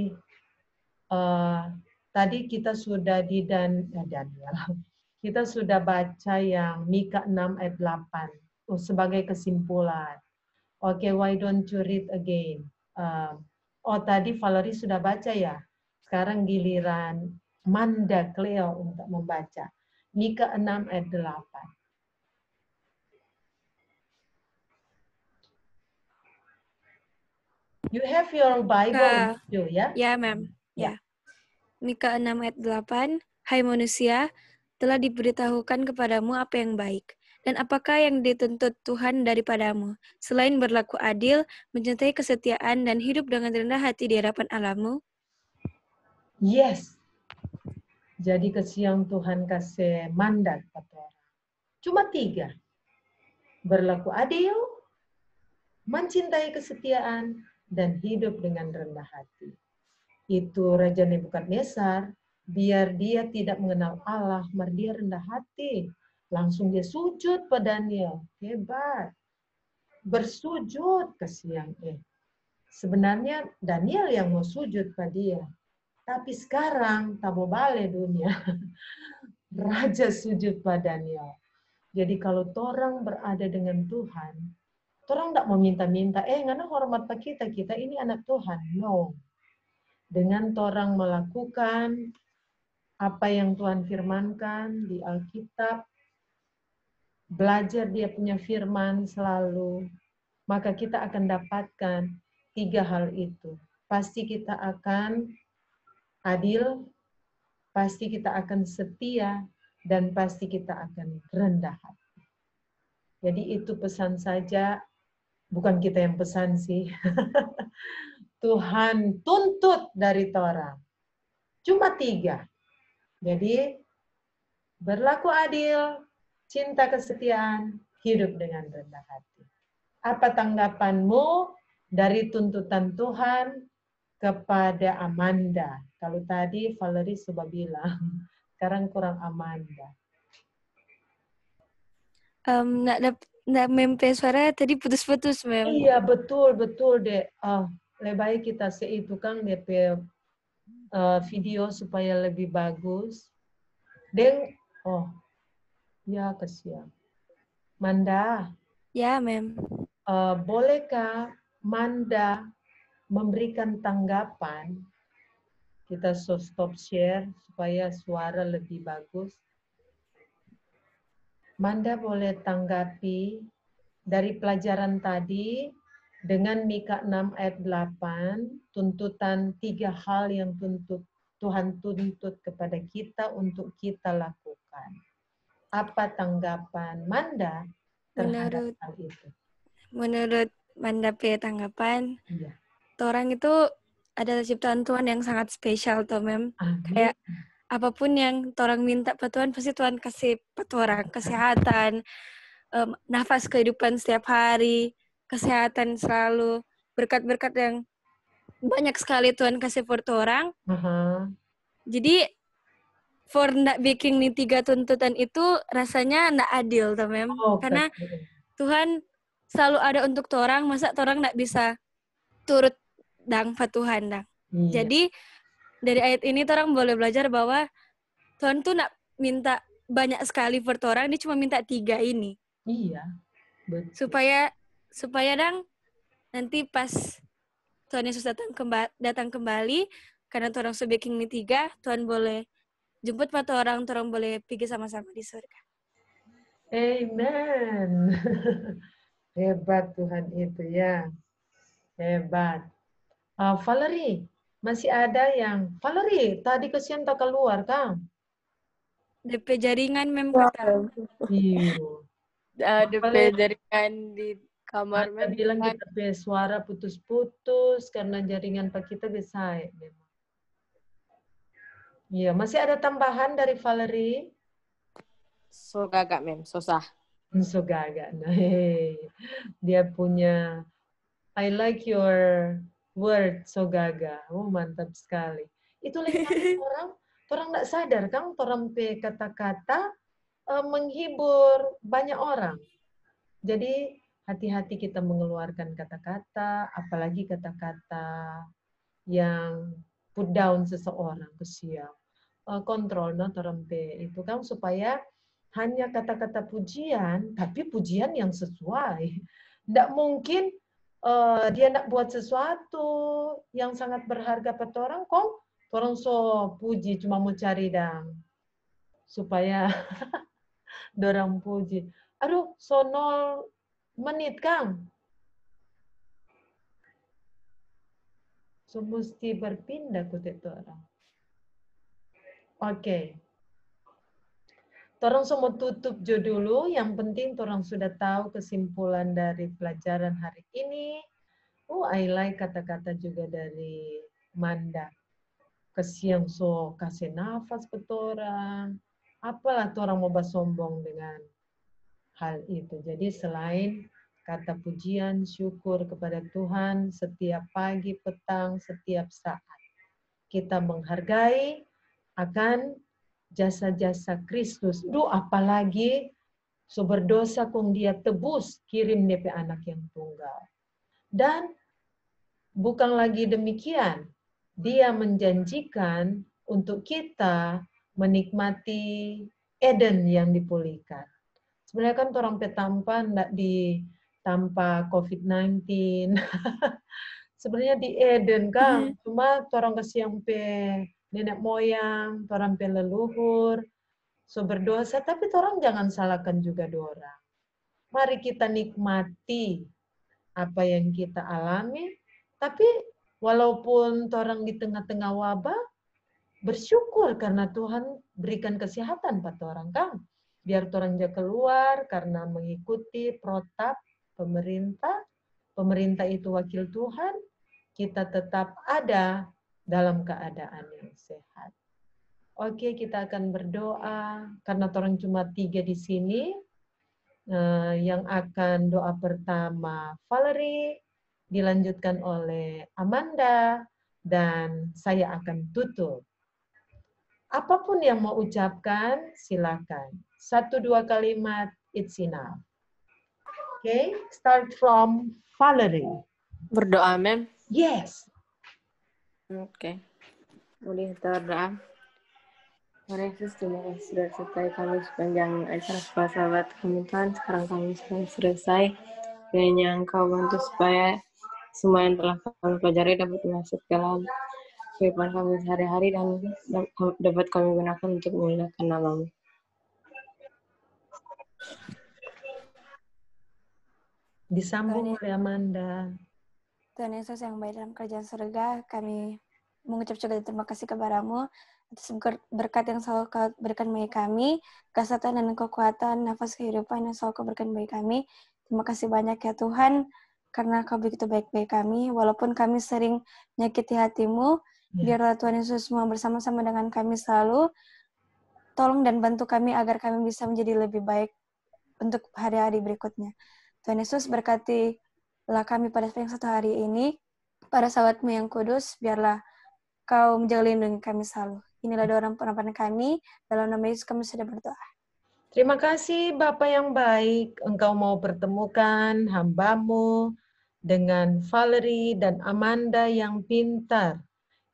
uh, tadi kita sudah di Dan eh, Daniel, [laughs] kita sudah baca yang Mika 6 ayat 8 oh, sebagai kesimpulan. Oke, okay, why don't you read again? Uh, oh tadi Valerie sudah baca ya. Sekarang giliran Manda Cleo untuk membaca. Mika 6 ayat 8. You have your Bible uh, you, ya? Ya, ma'am. Ya. Mika 6 ayat 8. Hai manusia, telah diberitahukan kepadamu apa yang baik. Dan apakah yang dituntut Tuhan daripadamu? Selain berlaku adil, mencintai kesetiaan, dan hidup dengan rendah hati di hadapan Allahmu? Yes, jadi kesiang Tuhan kasih mandat pada orang. Cuma tiga. Berlaku adil, mencintai kesetiaan, dan hidup dengan rendah hati. Itu Raja Nebukadnezar, biar dia tidak mengenal Allah, mar dia rendah hati. Langsung dia sujud pada Daniel. Hebat. Bersujud ke siang eh. Sebenarnya Daniel yang mau sujud pada dia. Tapi sekarang tabo bale dunia. [laughs] Raja sujud padanya. Jadi kalau orang berada dengan Tuhan, orang tidak meminta-minta, eh ngana hormat kita, kita ini anak Tuhan. No. Dengan orang melakukan apa yang Tuhan firmankan di Alkitab, belajar dia punya firman selalu, maka kita akan dapatkan tiga hal itu. Pasti kita akan adil, pasti kita akan setia, dan pasti kita akan rendah hati. Jadi itu pesan saja, bukan kita yang pesan sih. [laughs] Tuhan tuntut dari Torah. Cuma tiga. Jadi berlaku adil, cinta kesetiaan, hidup dengan rendah hati. Apa tanggapanmu dari tuntutan Tuhan kepada Amanda. Kalau tadi Valerie sudah bilang, sekarang kurang Amanda. Um, nak dap nak mempe suara tadi putus-putus mem. Iya betul betul deh. Oh, lebih baik kita seitu kan DP uh, video supaya lebih bagus. Deng, oh, ya kasihan. Manda. Ya mem. Uh, bolehkah Manda memberikan tanggapan, kita so stop share supaya suara lebih bagus. Manda boleh tanggapi dari pelajaran tadi dengan Mika 6 ayat 8, tuntutan tiga hal yang tuntut Tuhan tuntut kepada kita untuk kita lakukan. Apa tanggapan Manda terhadap menurut, hal itu? Menurut Manda P tanggapan, iya. Orang itu adalah ciptaan Tuhan yang sangat spesial tuh mem. Kayak apa pun yang orang minta ke Tuhan pasti Tuhan kasih ke orang kesehatan um, nafas kehidupan setiap hari kesehatan selalu berkat-berkat yang banyak sekali Tuhan kasih buat orang uh-huh. jadi for ndak bikin nih tiga tuntutan itu rasanya ndak adil tuh mem oh, karena Tuhan selalu ada untuk orang masa orang ndak bisa turut dang Tuhan dang. Iya. Jadi dari ayat ini orang boleh belajar bahwa Tuhan tuh nak minta banyak sekali per orang, dia cuma minta tiga ini. Iya. Betul. Supaya supaya dang nanti pas Tuhan Yesus datang kembali, datang kembali karena orang sudah ini tiga, Tuhan boleh jemput pada orang, orang boleh pergi sama-sama di surga. Amen. [laughs] Hebat Tuhan itu ya. Hebat. Uh, Valerie, masih ada yang Valerie tadi kesian tak keluar kang? DP jaringan memang. Iya. Uh, DP jaringan di kamar Ada bilang kita punya suara putus-putus karena jaringan pak kita bisa memang. Iya, masih ada tambahan dari Valerie? So gagak mem, susah. So gagak. Nah, hey. Dia punya I like your word so gaga. Oh, mantap sekali. Itu lagi [laughs] orang orang nggak sadar kan orang pe kata-kata uh, menghibur banyak orang. Jadi hati-hati kita mengeluarkan kata-kata, apalagi kata-kata yang put down seseorang, kesial. Uh, kontrol no terempe itu kan supaya hanya kata-kata pujian, tapi pujian yang sesuai. Tidak mungkin uh, dia nak buat sesuatu yang sangat berharga pada orang, kok orang so puji cuma mau cari dang supaya [laughs] dorang puji. Aduh, so nol menit kang. So mesti berpindah ku orang. Oke. Torang semua tutup jo dulu. Yang penting torang sudah tahu kesimpulan dari pelajaran hari ini. Oh, I like kata-kata juga dari Manda. Kesiang so kasih nafas ke torang. Apalah torang mau sombong dengan hal itu. Jadi selain kata pujian, syukur kepada Tuhan setiap pagi, petang, setiap saat. Kita menghargai akan jasa-jasa Kristus. Duh, apalagi so berdosa kong dia tebus kirim DP anak yang tunggal. Dan bukan lagi demikian, dia menjanjikan untuk kita menikmati Eden yang dipulihkan. Sebenarnya kan orang petampa tidak di tanpa COVID-19. [laughs] Sebenarnya di Eden kan, hmm. cuma orang kasih yang pe nenek moyang, orang leluhur, so berdosa, tapi orang jangan salahkan juga orang. Mari kita nikmati apa yang kita alami, tapi walaupun orang di tengah-tengah wabah, bersyukur karena Tuhan berikan kesehatan pada orang kan. Biar orang dia keluar karena mengikuti protap pemerintah, pemerintah itu wakil Tuhan, kita tetap ada dalam keadaan yang sehat. Oke, kita akan berdoa karena orang cuma tiga di sini. Uh, yang akan doa pertama Valerie, dilanjutkan oleh Amanda, dan saya akan tutup. Apa pun yang mau ucapkan, silakan. Satu dua kalimat, it's enough. Okay? start from Valerie. Berdoa, Mem? Yes. Oke. Okay. Boleh berdoa. Tuhan Yesus, terima kasih sudah sertai kami sepanjang acara sahabat kami Tuhan. Sekarang kami sudah selesai. Kiranya Engkau bantu supaya semua yang telah kami pelajari dapat masuk dalam kehidupan kami sehari-hari dan dapat kami gunakan untuk memuliakan namamu. Disambung oleh Amanda. Tuhan Yesus yang baik dalam kerajaan surga, kami mengucap juga terima kasih kepadamu atas berkat yang selalu kau berikan bagi kami, kesehatan dan kekuatan, nafas kehidupan yang selalu kau berikan bagi kami. Terima kasih banyak ya Tuhan, karena kau begitu baik bagi kami, walaupun kami sering menyakiti hatimu, ya. biarlah Tuhan Yesus semua bersama-sama dengan kami selalu, tolong dan bantu kami agar kami bisa menjadi lebih baik untuk hari-hari berikutnya. Tuhan Yesus berkati lah kami pada yang satu hari ini, para sahabatmu yang kudus, biarlah kau menjaga lindungi kami selalu. Inilah doa penampilan kami, dalam nama Yesus kami sudah berdoa. Terima kasih Bapak yang baik, Engkau mau pertemukan hambamu dengan Valerie dan Amanda yang pintar,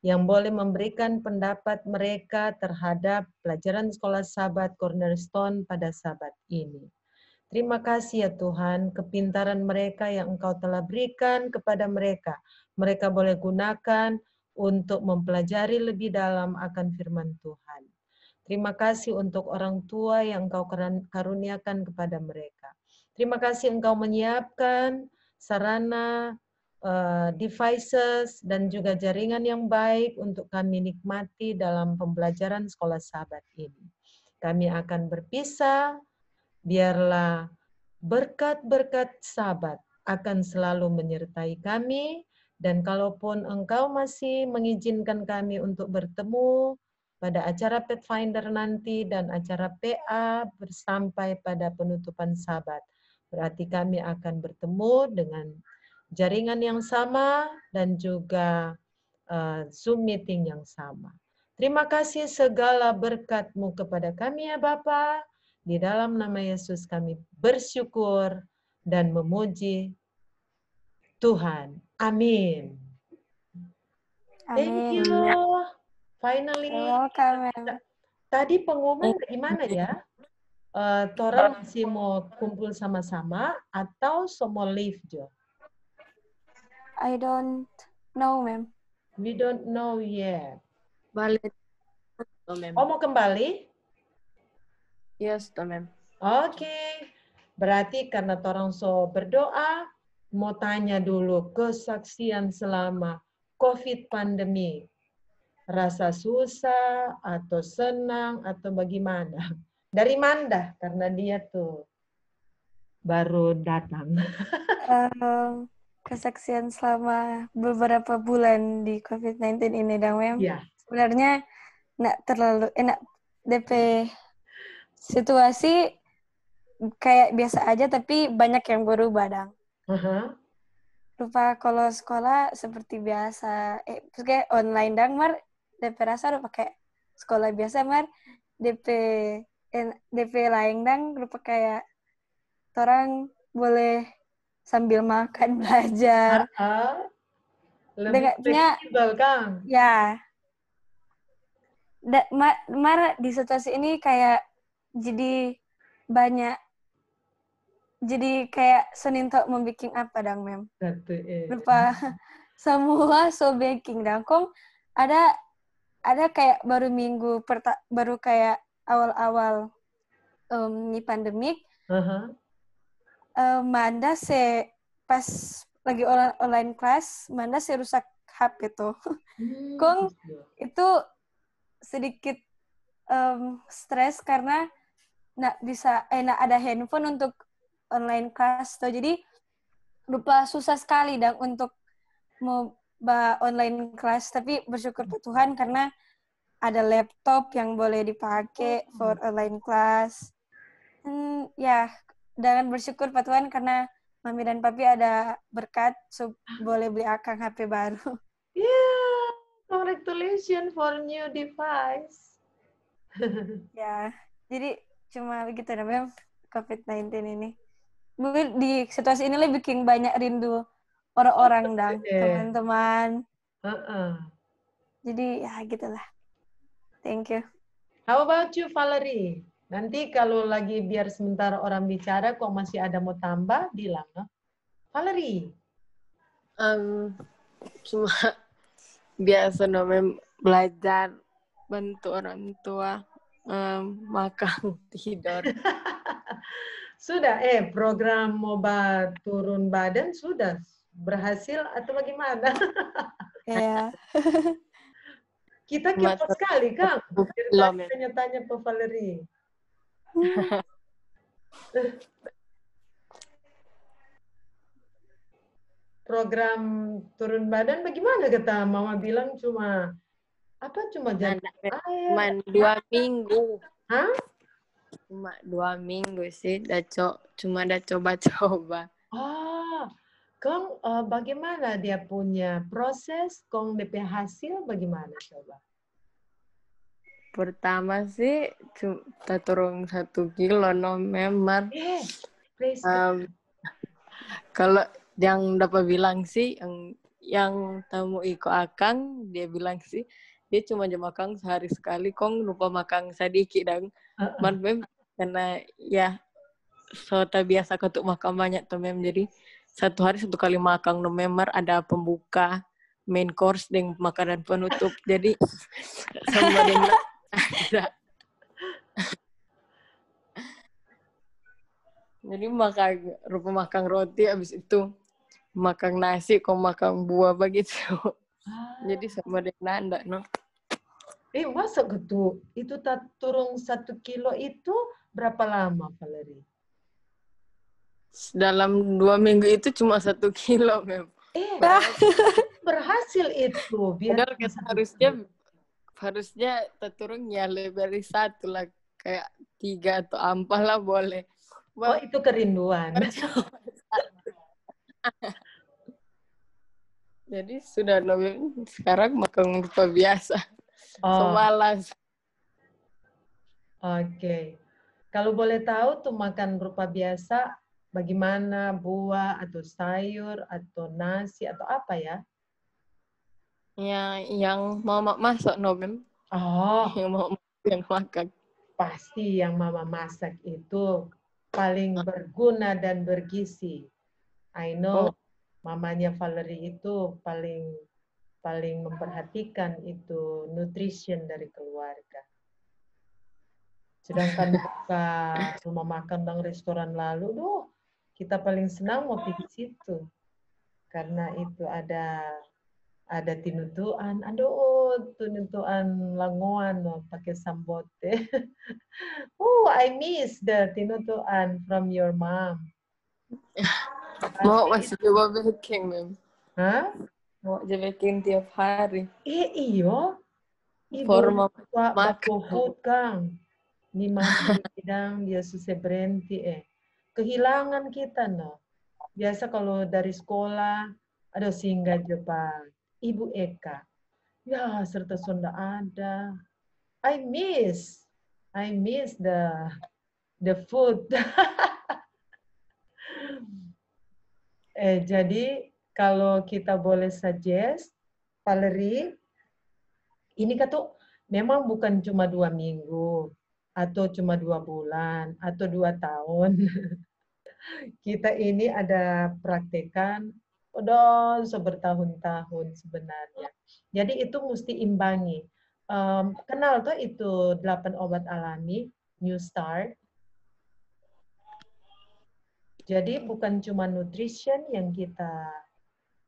yang boleh memberikan pendapat mereka terhadap pelajaran sekolah sahabat Cornerstone pada sahabat ini. Terima kasih ya Tuhan, kepintaran mereka yang Engkau telah berikan kepada mereka. Mereka boleh gunakan untuk mempelajari lebih dalam akan firman Tuhan. Terima kasih untuk orang tua yang Engkau karuniakan kepada mereka. Terima kasih Engkau menyiapkan sarana, uh, devices, dan juga jaringan yang baik untuk kami nikmati dalam pembelajaran sekolah sahabat ini. Kami akan berpisah biarlah berkat-berkat sahabat akan selalu menyertai kami, dan kalaupun engkau masih mengizinkan kami untuk bertemu pada acara Pathfinder nanti dan acara PA bersampai pada penutupan sahabat, berarti kami akan bertemu dengan jaringan yang sama dan juga uh, Zoom meeting yang sama. Terima kasih segala berkatmu kepada kami ya Bapak. Di dalam nama Yesus kami bersyukur dan memuji Tuhan. Amin. Thank Amin. you. Finally. Welcome. Tadi pengumuman bagaimana ya? Eh, Tora masih mau kumpul sama-sama atau semua leave Jo? I don't know, ma'am. We don't know yet. Balik. Oh mau kembali? Yes, tuh, mem. Oke. Berarti karena Torang so berdoa, mau tanya dulu kesaksian selama COVID pandemi. Rasa susah atau senang atau bagaimana? [laughs] Dari Manda, karena dia tuh baru datang. Um, [laughs] kesaksian selama beberapa bulan di COVID-19 ini, dong, ma'am. Ya. Sebenarnya nggak terlalu enak DP situasi kayak biasa aja, tapi banyak yang berubah, dong. Aha. Rupa kalau sekolah seperti biasa, eh, kayak online dang mar, DP rasa rupa kayak sekolah biasa mar, DP en- DP lain dang rupa kayak orang boleh sambil makan [laughs] belajar, Ah, lebih fleksibel, ya. Da, ma, mar di situasi ini kayak jadi banyak, jadi kayak Senin tok membikin apa dang mem? Eh. lupa [laughs] semua so baking dan kong ada ada kayak baru minggu perta baru kayak awal-awal um, ini pandemik Aha. um, Manda se pas lagi online, online kelas Manda se rusak HP tuh Hmm, Kong- gitu. itu sedikit um, stres karena nggak bisa eh nggak ada handphone untuk online kelas tuh. Jadi lupa susah sekali dan untuk mau online kelas tapi bersyukur ke Tuhan karena ada laptop yang boleh dipakai for online class. Hmm, ya dengan bersyukur Pak Tuhan karena Mami dan Papi ada berkat so boleh beli akang HP baru. [laughs] Yeah, congratulations for new device. [laughs] Ya, jadi cuma begitu namanya COVID-19 ini. Mungkin di situasi ini lebih bikin banyak rindu orang-orang dan Iya. teman-teman. Uh-uh. Jadi ya gitulah. Thank you. How about you, Valerie? Nanti kalau lagi biar sementara orang bicara, kok masih ada mau tambah, bilang. no? Valerie. Em, cuma [laughs] biasa mem belajar bantu orang tua em, makan [laughs] tidur [laughs] Sudah, eh program moba turun badan sudah berhasil atau bagaimana? [laughs] Ya, Kita kepo sekali, Kang. Dari ya. tanya-tanya ke Valerie. Program turun badan bagaimana kata Mama bilang cuma apa cuma air. cuma dua minggu Hah? cuma dua minggu sih dah co cuma dah coba-coba Ah, Kong eh, bagaimana dia punya proses, Kong DP hasil bagaimana coba? pertama sih cuma turun satu kilo no memang Eh, please. Em, kalau yang dapat bilang sih yang yang tamu iko akang dia bilang sih dia cuma jam makan sehari sekali. Kong lupa makan sedikit dan man mem karena ya so biasa ketuk makan banyak tuh mem. Jadi satu hari satu kali makan no memang ada pembuka main course dengan makanan penutup. Jadi sama dengan ada. Jadi makan rupa makan roti habis itu makan nasi kok makan buah begitu. Ah, jadi sama dengan anda no eh, masa gitu? Itu tak turun satu kilo itu berapa lama, Valerie? dalam dua minggu itu cuma satu kilo mem Eh, [laughs] berhasil itu. Biar Padahal kan harusnya harusnya ya lebih dari satu lah kayak tiga atau empat lah boleh. Oh, Wah, itu kerinduan. [laughs] Jadi sudah lebih sekarang makan rupa biasa. Oh, Semalas. Oke. Kalau boleh tahu tuh makan rupa biasa bagaimana buah atau sayur atau nasi atau apa ya? Ya, yang mama masak no, Mem. Oh, Yang mau yang makan. pasti yang mama masak itu paling berguna dan bergizi. I know mamanya Valerie itu paling paling memperhatikan itu nutrition dari keluarga. Sedangkan [laughs] buka rumah makan dan restoran lalu, duh, kita paling senang mau pergi situ. Karena itu ada ada tinutuan, aduh, tinutuan langoan no, pakai sambote. [laughs] oh, I miss the tinutuan from your mom. [laughs] Mau masih coba baking, Mem. Mau aja baking tiap hari. Eh, iyo. Ibu Forma bakuhut kang. Ni mama bidang dia susah berhenti eh. Kehilangan kita no. Biasa kalau dari sekolah ada singgah Jepang. Ibu Eka. Ya, serta Sonda ada. I miss. I miss the the food. [laughs] eh, jadi kalau kita boleh suggest, Valerie, ini kata memang bukan cuma dua minggu atau cuma dua bulan atau dua tahun. [laughs] Kita ini ada praktekan udah sebertahun-tahun sebenarnya. Jadi itu mesti imbangi. Em, kenal tuh itu delapan obat alami New Start. Jadi bukan cuma nutrition yang kita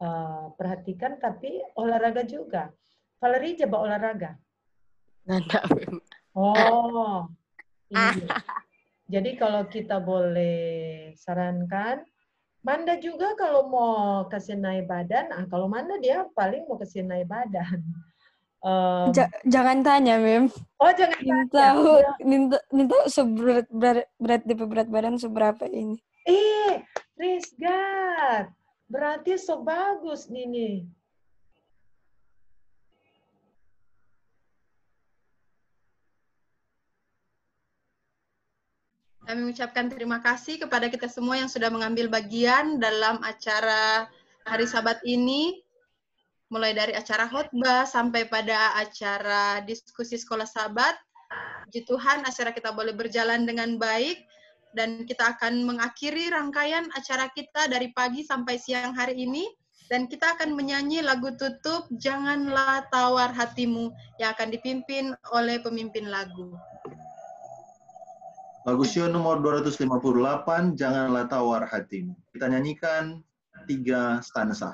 eh, perhatikan, tapi olahraga juga. Valerie coba olahraga. Oh, iya. [laughs] Jadi kalau kita boleh sarankan, Manda juga kalau mau kasih naik badan, ah kalau Manda dia paling mau kasih naik badan. Em, Ja- jangan tanya, Mem. oh jangan tanya. tahu, tahu seberat berat, berat DP berat badan seberapa ini. Eh, Rizgat, berarti so bagus nih. Kami mengucapkan terima kasih kepada kita semua yang sudah mengambil bagian dalam acara Hari Sabat ini, mulai dari acara khotbah sampai pada acara diskusi sekolah sahabat. Puji Tuhan, acara kita boleh berjalan dengan baik dan kita akan mengakhiri rangkaian acara kita dari pagi sampai siang hari ini dan kita akan menyanyi lagu tutup Janganlah Tawar Hatimu yang akan dipimpin oleh pemimpin lagu. Lagu Sio nomor 258, Janganlah Tawar Hatimu. Kita nyanyikan tiga stanza.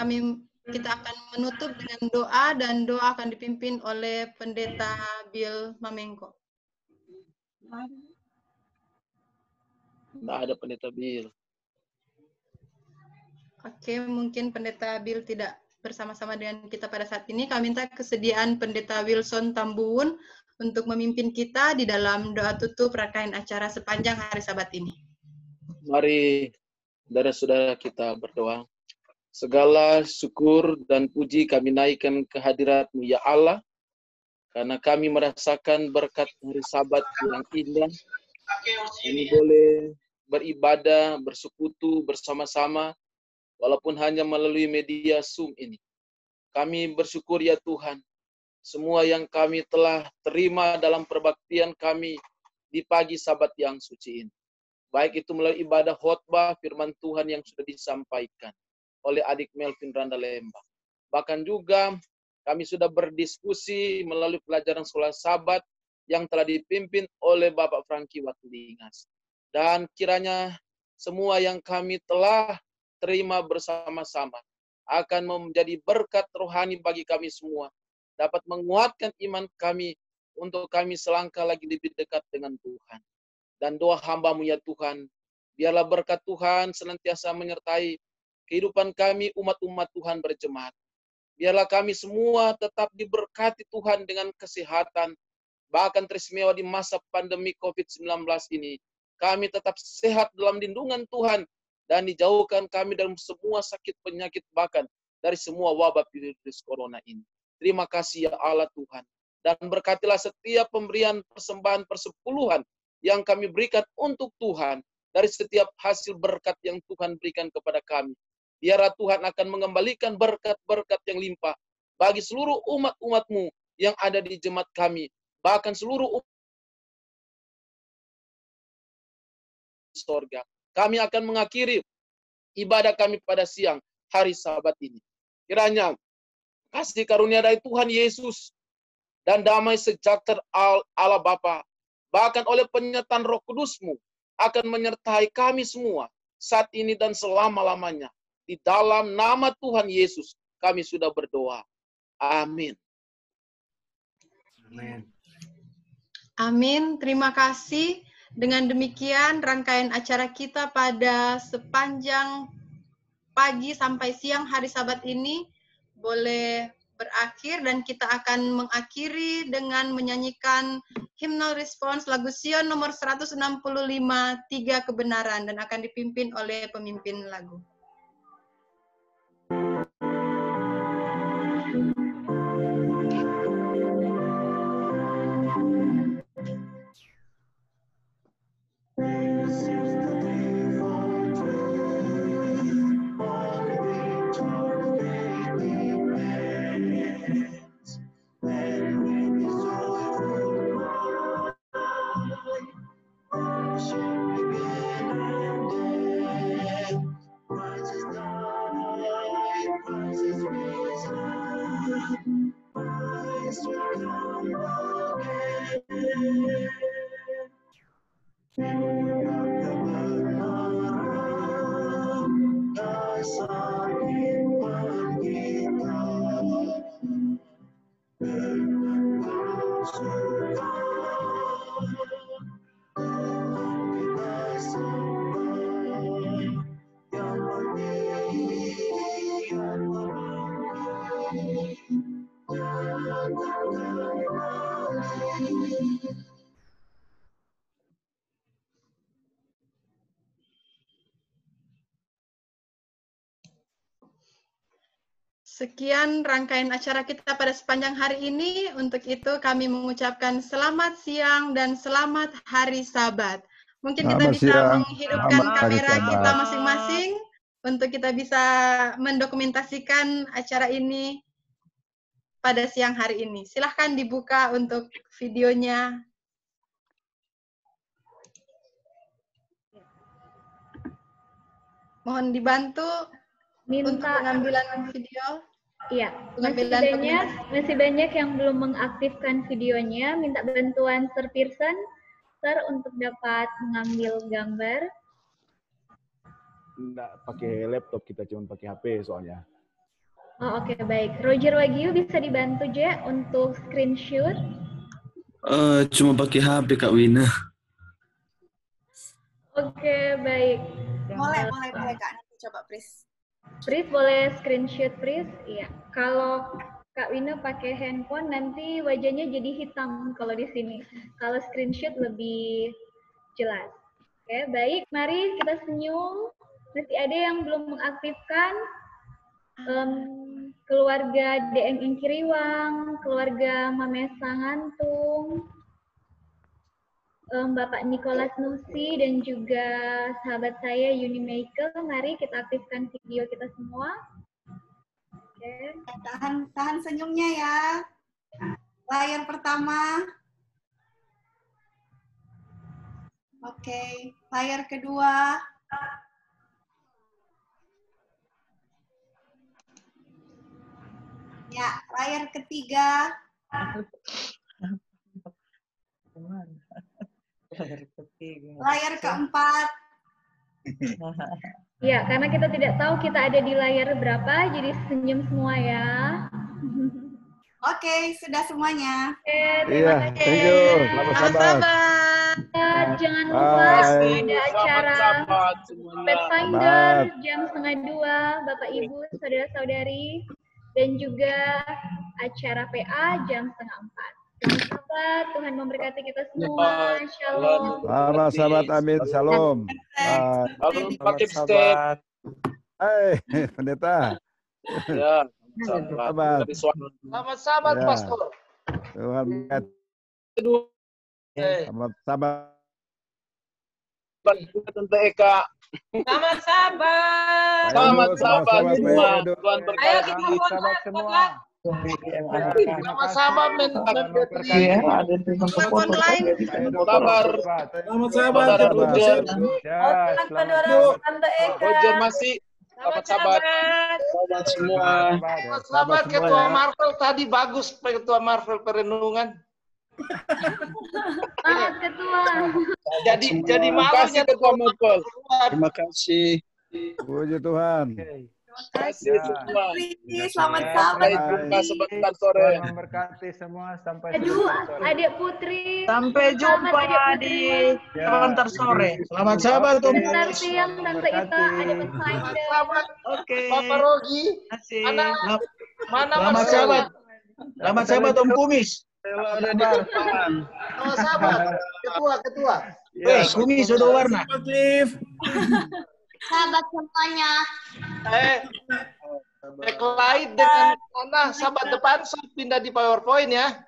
Kami kita akan menutup dengan doa dan doa akan dipimpin oleh Pendeta Bill Mamengko. Tidak ada pendeta Bill. Oke, mungkin Pendeta Bill tidak bersama-sama dengan kita pada saat ini. Kami minta kesediaan Pendeta Wilson Tambuun untuk memimpin kita di dalam doa tutup rangkaian acara sepanjang hari Sabat ini. Mari saudara-saudara kita berdoa. Segala syukur dan puji kami naikkan kehadiratmu ya Allah, karena kami merasakan berkat hari sabat yang indah. Kami boleh beribadah, bersekutu bersama-sama, walaupun hanya melalui media Zoom ini. Kami bersyukur ya Tuhan, semua yang kami telah terima dalam perbaktian kami di pagi sabat yang suci ini. Baik itu melalui ibadah khotbah firman Tuhan yang sudah disampaikan oleh adik Melvin Randa Lembang. Bahkan juga kami sudah berdiskusi melalui pelajaran sekolah sahabat yang telah dipimpin oleh Bapak Franky Watulingas. Dan kiranya semua yang kami telah terima bersama-sama akan menjadi berkat rohani bagi kami semua. Dapat menguatkan iman kami untuk kami selangkah lagi lebih dekat dengan Tuhan. Dan doa hambamu ya Tuhan, biarlah berkat Tuhan senantiasa menyertai kehidupan kami umat-umat Tuhan berjemaat. Biarlah kami semua tetap diberkati Tuhan dengan kesehatan, bahkan teristimewa di masa pandemi COVID-19 ini. Kami tetap sehat dalam lindungan Tuhan dan dijauhkan kami dalam semua sakit penyakit bahkan dari semua wabah virus corona ini. Terima kasih ya Allah Tuhan. Dan berkatilah setiap pemberian persembahan persepuluhan yang kami berikan untuk Tuhan dari setiap hasil berkat yang Tuhan berikan kepada kami. Biarlah Tuhan akan mengembalikan berkat-berkat yang limpah bagi seluruh umat-umatmu yang ada di jemaat kami. Bahkan seluruh umat sorga. Kami akan mengakhiri ibadah kami pada siang hari sabat ini. Kiranya kasih karunia dari Tuhan Yesus dan damai sejahtera Allah Bapa, bahkan oleh penyertaan roh kudusmu, akan menyertai kami semua saat ini dan selama-lamanya. Di dalam nama Tuhan Yesus kami sudah berdoa. Amin. Amin. Amin. Terima kasih. Dengan demikian rangkaian acara kita pada sepanjang pagi sampai siang hari Sabat ini boleh berakhir dan kita akan mengakhiri dengan menyanyikan hymnal response lagu Sion nomor 165 Tiga Kebenaran dan akan dipimpin oleh pemimpin lagu. Sekian rangkaian acara kita pada sepanjang hari ini. Untuk itu kami mengucapkan selamat siang dan selamat hari Sabat. Mungkin kita bisa siang. menghidupkan selamat kamera kita masing-masing untuk kita bisa mendokumentasikan acara ini pada siang hari ini. Silahkan dibuka untuk videonya. Mohon dibantu untuk Minta pengambilan video. Iya, masih banyak, masih banyak yang belum mengaktifkan videonya. Minta bantuan Sir Pearson, Sir, untuk dapat mengambil gambar. Enggak pakai laptop, kita cuma pakai HP soalnya. Oh, oke, baik. Roger Wagyu bisa dibantu, Je, untuk screenshot. Eh, cuma pakai HP Kak Wina. Oke, baik. Boleh, boleh, boleh Kak. Nanti coba, please. Pris boleh screenshot, Pris? Iya. Kalau Kak Wina pakai handphone, nanti wajahnya jadi hitam kalau di sini. Kalau screenshot lebih jelas. Oke, baik. Mari kita senyum. Masih ada yang belum mengaktifkan. Em, keluarga DM Ingkiriwang, keluarga Mamesa Em, Bapak Nicholas Nusi, dan juga sahabat saya Yuni Michael. Mari kita aktifkan video kita semua. Oke. Tahan, tahan senyumnya ya. Layar pertama. Oke, layar kedua. Ya, layar ketiga. Layar keempat. [laughs] Ya, karena kita tidak tahu kita ada di layar berapa, jadi senyum semua ya. Oke, sudah semuanya. Oke, Iya, terima kasih. thank you. Selamat sahabat. Eh, jangan lupa Bye. ada acara. Pathfinder jam setengah dua, Bapak Ibu, saudara-saudari, dan juga acara PA jam setengah empat. Selamat sahabat, Tuhan memberkati kita semua. Shalom. Selamat sahabat Amin, shalom. Lalu pakai Selamat step. Hai, pendeta. Ya, sahabat. Selamat sahabat, Ya. Pastor. Tuhan berkati. Kedua. Selamat sahabat. Tante Eka. Selamat sahabat. Selamat Selamat sahabat semua. Tuhan Ayo berkati. kita buat Sahabat live, semua. Men. Iya, Telepon online. Sabar. Selamat. Ya, Selamat selamat. Selamat Selamat semua. Sahabat semua Ketua ya. Marvel tadi bagus Ketua Marvel perenungan. [laughs] Selamat ketua. Jadi jadi malunya Ketua Marvel. Terima kasih. Puji Tuhan. Terima kasih semua. Riki, selamat Ya, sahabat. Sampai jumpa sebentar sore. Memberkati semua sampai Aduh, sore. adik Putri. Sampai Selamat, jumpa adik Putri. di Ya. sebentar sore. Selamat sahabat Om. Sebentar siang, Tante Ita, ada Pathfinder. Sahabat Oke. Papa Rogi. Terima kasih. Mana mana Selamat Mas sahabat. Selamat Selamat sahabat Om Kumis. Depan. sahabat. Ketua ketua. Eh, Kumis sudah warna. [laughs] Sahabat semuanya. Eh backlight dengan mana sahabat depan so pindah di PowerPoint ya.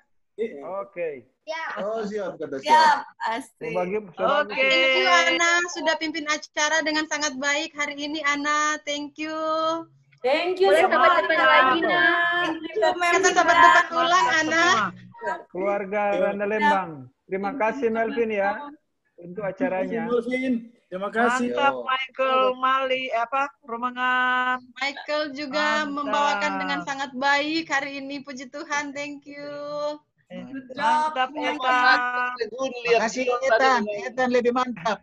Oke. Ya, Oh, siap kata siap. siap. Asik. Oke. Thank you Ana sudah pimpin acara dengan sangat baik hari ini Ana. Thank you. Thank you Boleh sahabat depan lagi, Nak. Kata sahabat depan ulang Ana. keluarga Randa Lembang. Terima kasih Melvin ya untuk acaranya. Terima Mantap Michael Mali eh, apa Romangan. Michael juga Mantap. membawakan dengan sangat baik hari ini. Puji Tuhan, thank you. Mantap Eta. Gun lihat Makasih Sion Etan. Etan lebih mantap.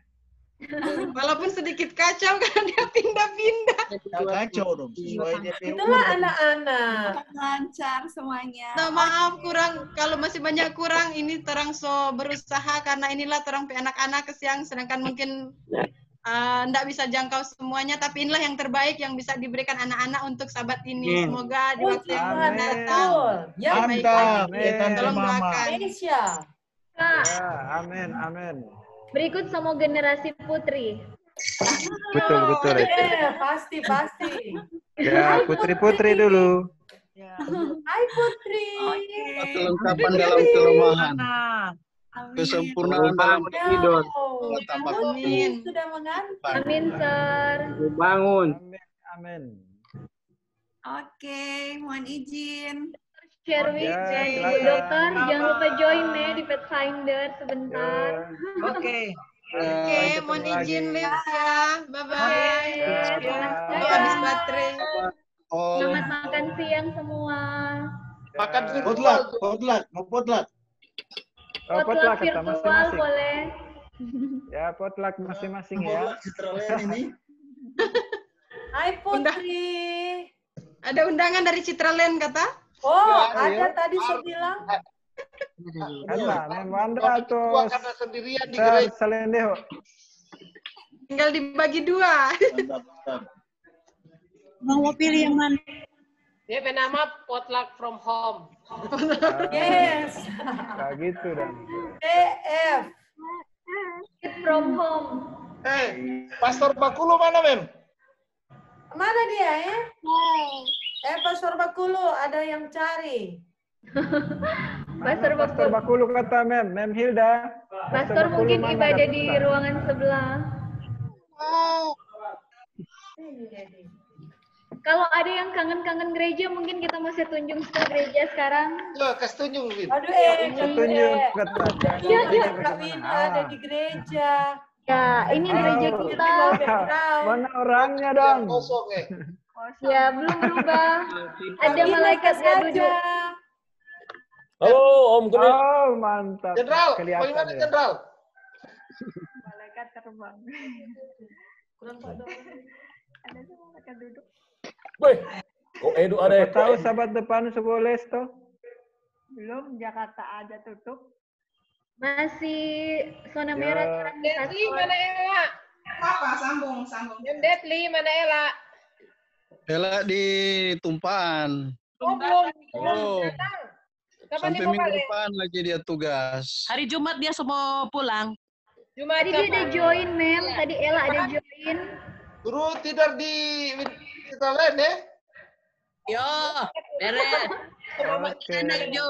[laughs] Walaupun sedikit kacau karena dia pindah-pindah. Nggak kacau dong. Sesuai DP Itulah anak-anak. Lancar semuanya. Nah, maaf kurang kalau masih banyak kurang ini terang so berusaha karena inilah terang pe anak-anak kesiang sedangkan mungkin uh, ndak bisa jangkau semuanya tapi inilah yang terbaik yang bisa diberikan anak-anak untuk sahabat ini. Hmm. Semoga di waktu yang akan Amin. datang. Ya, baik Mantap. lagi. Etan Tolong doakan. Indonesia. Ya, amin, amin. Berikut sama generasi Putri. Betul, betul. Eh, pasti, pasti. Ya, putri-putri dulu. Ya. Hai Putri. Kelengkapan dalam kelemahan. Nah, Kesempurnaan dalam hidup. Amin. Sudah mengantuk. Amin, Sir. Bangun. Amin, amin. Oke, mohon izin. Sherwin, dan Ibu silakan. Dokter, jangan lupa join ya di Pathfinder sebentar. Oke. Oke, mohon izin ya. Bye-bye. Oh, habis baterai. Selamat makan siang semua. Makan Potluck, potluck, mau potluck. Oh, Potluck potluck kata virtual masing-masing. boleh. Ya, potluck masing-masing ya. ini. Hai Putri. Ada undangan dari Citraland kata? Oh, Ya, ada ya. tadi saya bilang. Anda, Memandra atau karena sendirian di gereja. Salendeho? Tinggal dibagi dua. Mantap, mantap. Bang mau pilih yang mana? Dia bernama Potluck from Home. Yes. Kayak gitu dan. EF. From home. Eh, Pastor Bakulu mana, Mem? Mana dia ya? Eh, Pastor Bakulu, ada yang cari. [laughs] Pastor Pastor Bakulu kata Mem, Mem Hilda. Pastor Bakulu mungkin mana ibadah kata? di ruangan sebelah. Kalau ada yang kangen-kangen gereja, mungkin kita masih tunjuk ke gereja sekarang. Ya, kasih tunjuk, Vin. Aduh, eh, Tunjuk eh. kata. Iya, iya, Kak Wina ada di gereja. Ya, ini gereja Oh. kita. Mana orangnya dong? Kosong, eh. [laughs] Ya, belum berubah. [laughs] Ada malaikat yang duduk. Halo, Om Gede. Oh, mantap. Jenderal, Kelihatan bagaimana, ya. Jenderal? Malaikat terbang. Kurang pada Ada semua malaikat duduk. Weh, kok Edu ada Siapa tahu sahabat depan seboleh toh? Belum, Jakarta ada tutup. Masih zona Ya. merah Deadly Pastor. mana Ella? Apa? Sambung, sambung. Deadly mana Ella? Ela di tumpahan. Oh, belum. Oh, Kapan sampai minggu balik? depan lagi dia tugas. Hari Jumat dia semua pulang. Jumat Tadi dia ada join, Mem. Tadi Ella ada join. Guru tidur di Citraland, ya? Yo, beres. Jo.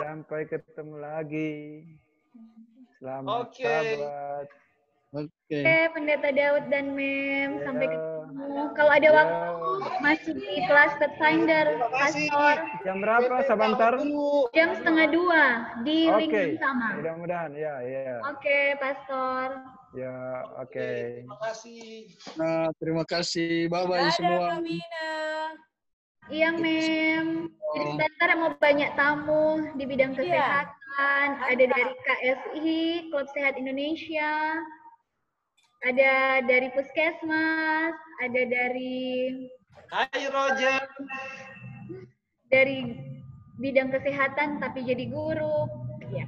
Sampai ketemu lagi. Selamat Oke. sahabat. Oke. Oke, Pendeta Daud dan Mem. Sampai Ya. ketemu. Kalau ada Ya. waktu, masih di kelas Pathfinder, Pastor. Jam berapa? Sebentar. Jam setengah dua di link Oke. yang sama. Mudah-mudahan ya, ya. Oke, Pastor. Ya, oke. Terima kasih. Nah, terima kasih. Bye-bye semua. Iya, Mem. Jadi sebentar mau banyak tamu di bidang Iya. kesehatan. Ada dari KSI, Klub Sehat Indonesia. Ada dari Puskesmas. Ada dari Hai, Roger. dari bidang kesehatan tapi jadi guru. Ya.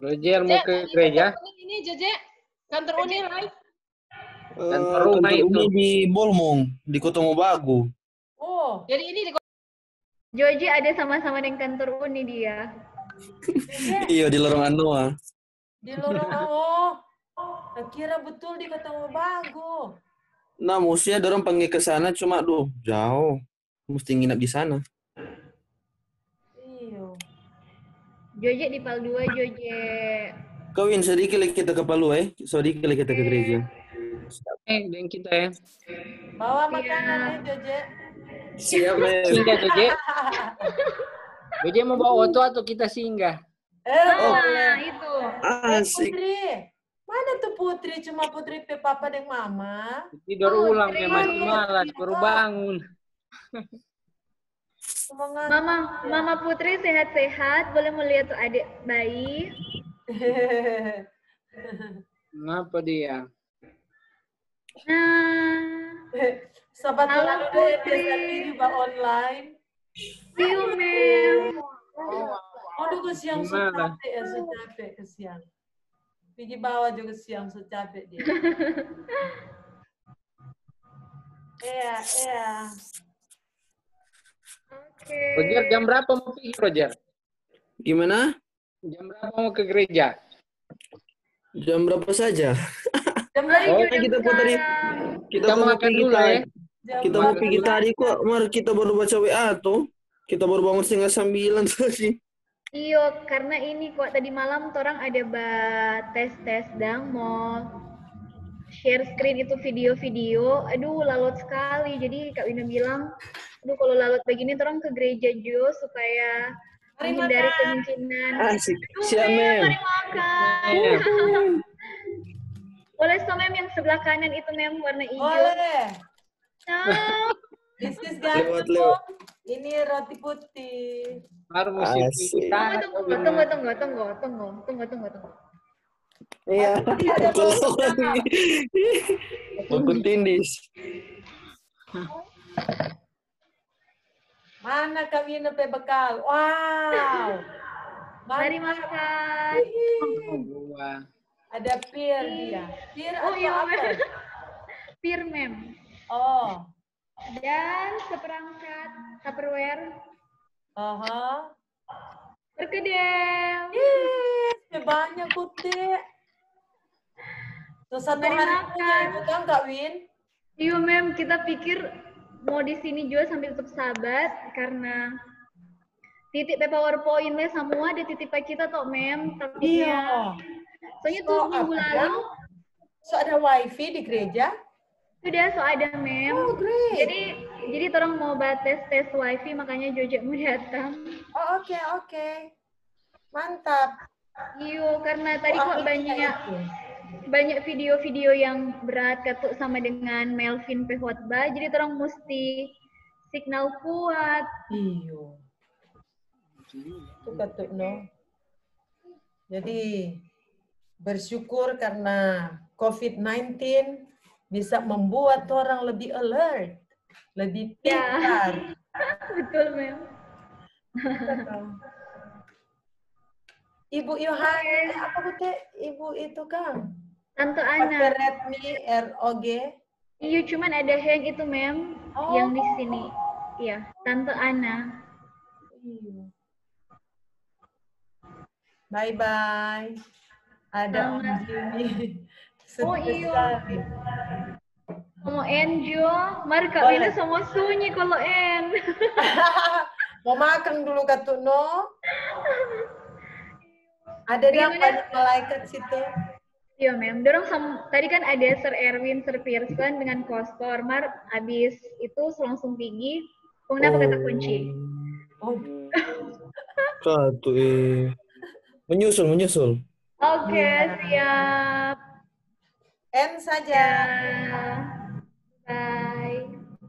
Roger mau ke ini gereja? kantor Uni Ini, Jeje. Kantor Uni live. Kantor rumah kantor itu. Uni di Bolmong, di Kota Mobagu. Oh, Jadi ini di Joji ada sama-sama dengan kantor Uni dia. [laughs] Iya, di lorong Anoa. di lorong oh. Kira betul di Kota Mobagu. Nah, maksudnya dorong panggil ke sana cuma duh, jauh. Mesti nginap di sana. Iyo. Joje di Pal 2, Joje. Kawin sedikit lagi kita ke Palu eh. Sedikit lagi kita ke gereja. Eh, dengan kita ya. Bawa makanan ya, Joje. Siap, Mem. [laughs] Singgah, Joje. Joje mau bawa auto atau kita singgah? Eh, Oh. boleh. itu. Eh, Asik. Putri. Mana tuh Putri? Cuma Putri pe papa dan mama. Tidur Oh, ulang ya masih malas, baru bangun. Semangat. Mama, Mama Putri sehat-sehat. Boleh melihat tuh adik bayi. [laughs] Kenapa dia? Nah, Sahabat Halo, Putri. biasa diri ba online. see you, Mem. Oh, siang so Gimana? capek ya, so capek ke siang. Pergi bawah juga siang so capek dia. [laughs] Iya, iya. Oke. Roger, jam berapa mau pergi, Roger? Gimana? Jam berapa mau ke gereja? Jam berapa saja? Jam Ayo, Oh, kita mau tadi kita Kita mau makan pergi dulu tadi. ya. Kita mau pergi tadi kok, Mar kita baru baca WA tuh. Kita baru bangun setengah sembilan [laughs] tadi. Iyo, karena ini kok tadi malam orang ada ba tes-tes dang mau share screen itu video-video. Aduh, lalot sekali. Jadi Kak Wina bilang, aduh kalau lalot begini orang ke gereja Jo supaya Mari menghindari makan. kemungkinan. Asik. Aduh, Siap, Mem, Mem. mari makan. Boleh so mem yang sebelah kanan itu mem warna hijau. Boleh. Nah, This is Lewat, ganteng. lewat. Ini roti putih. Baru musik Asik. kita. tunggu, tunggu, tunggu, tunggu, tunggu, tunggu, tunggu, tunggu. Iya. Bangku tindis. Mana kami pe bekal? Wow. Mari makan. Ada pir dia. Pir Oh iya, apa? Mem. [laughs] Pir mem. Oh. Dan seperangkat Tupperware Aha. perkedel. Ih, banyak putih. So, satu Mari hari punya kan Kak Win? Iya mem, kita pikir mau di sini juga sambil tetap sahabat karena titik PowerPoint-nya semua di titik kita toh mem. Tapi Iya. ya, soalnya So, tuh minggu lalu? So ada wifi di gereja? Sudah so ada mem. Oh, great. Jadi jadi orang mau batas tes wifi makanya Jojo mau datang. Oh, oke, oke. Mantap. Iyo, karena tadi Wah, kok banyak itu. banyak video-video yang berat katuk sama dengan Melvin P. Khotbah, jadi orang mesti signal kuat. Iyo. Itu katuk no. Jadi bersyukur karena COVID-19 bisa membuat orang lebih alert, lebih Ya. pintar. [laughs] Betul, Mem. Ibu Yohana, apa kute? Ibu itu kan? Tante Ana. Redmi ROG. Iya, cuman ada yang itu, Mem, yang di sini. Iya, Tante Ana. Bye bye. Ada Om. Jimmy. [laughs] Oh, iya. Mau Enjo, mari Kak. Wina sama sunyi kalau En. [laughs] Mau makan dulu Kak no? Ada dia Bagaimana? banyak malaikat situ. Iya, Mem. Dorong sam- tadi kan ada Sir Erwin, Sir Pearson dengan Kostor. Mar, abis itu langsung pergi. Kenapa kata kunci? Oh, [laughs] Satu eh. Menyusul, menyusul. Oke, Iya. siap. N saja. Bye.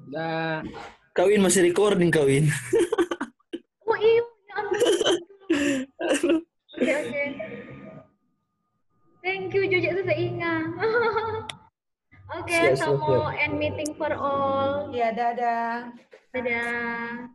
Dah. Kawin masih recording kawin. [laughs] Oh iya, ya ampun. Oke, oke. Thank you, Jojo saya ingat. [laughs] Oke, so mau siap. end meeting for all. Iya, dadah. Dadah.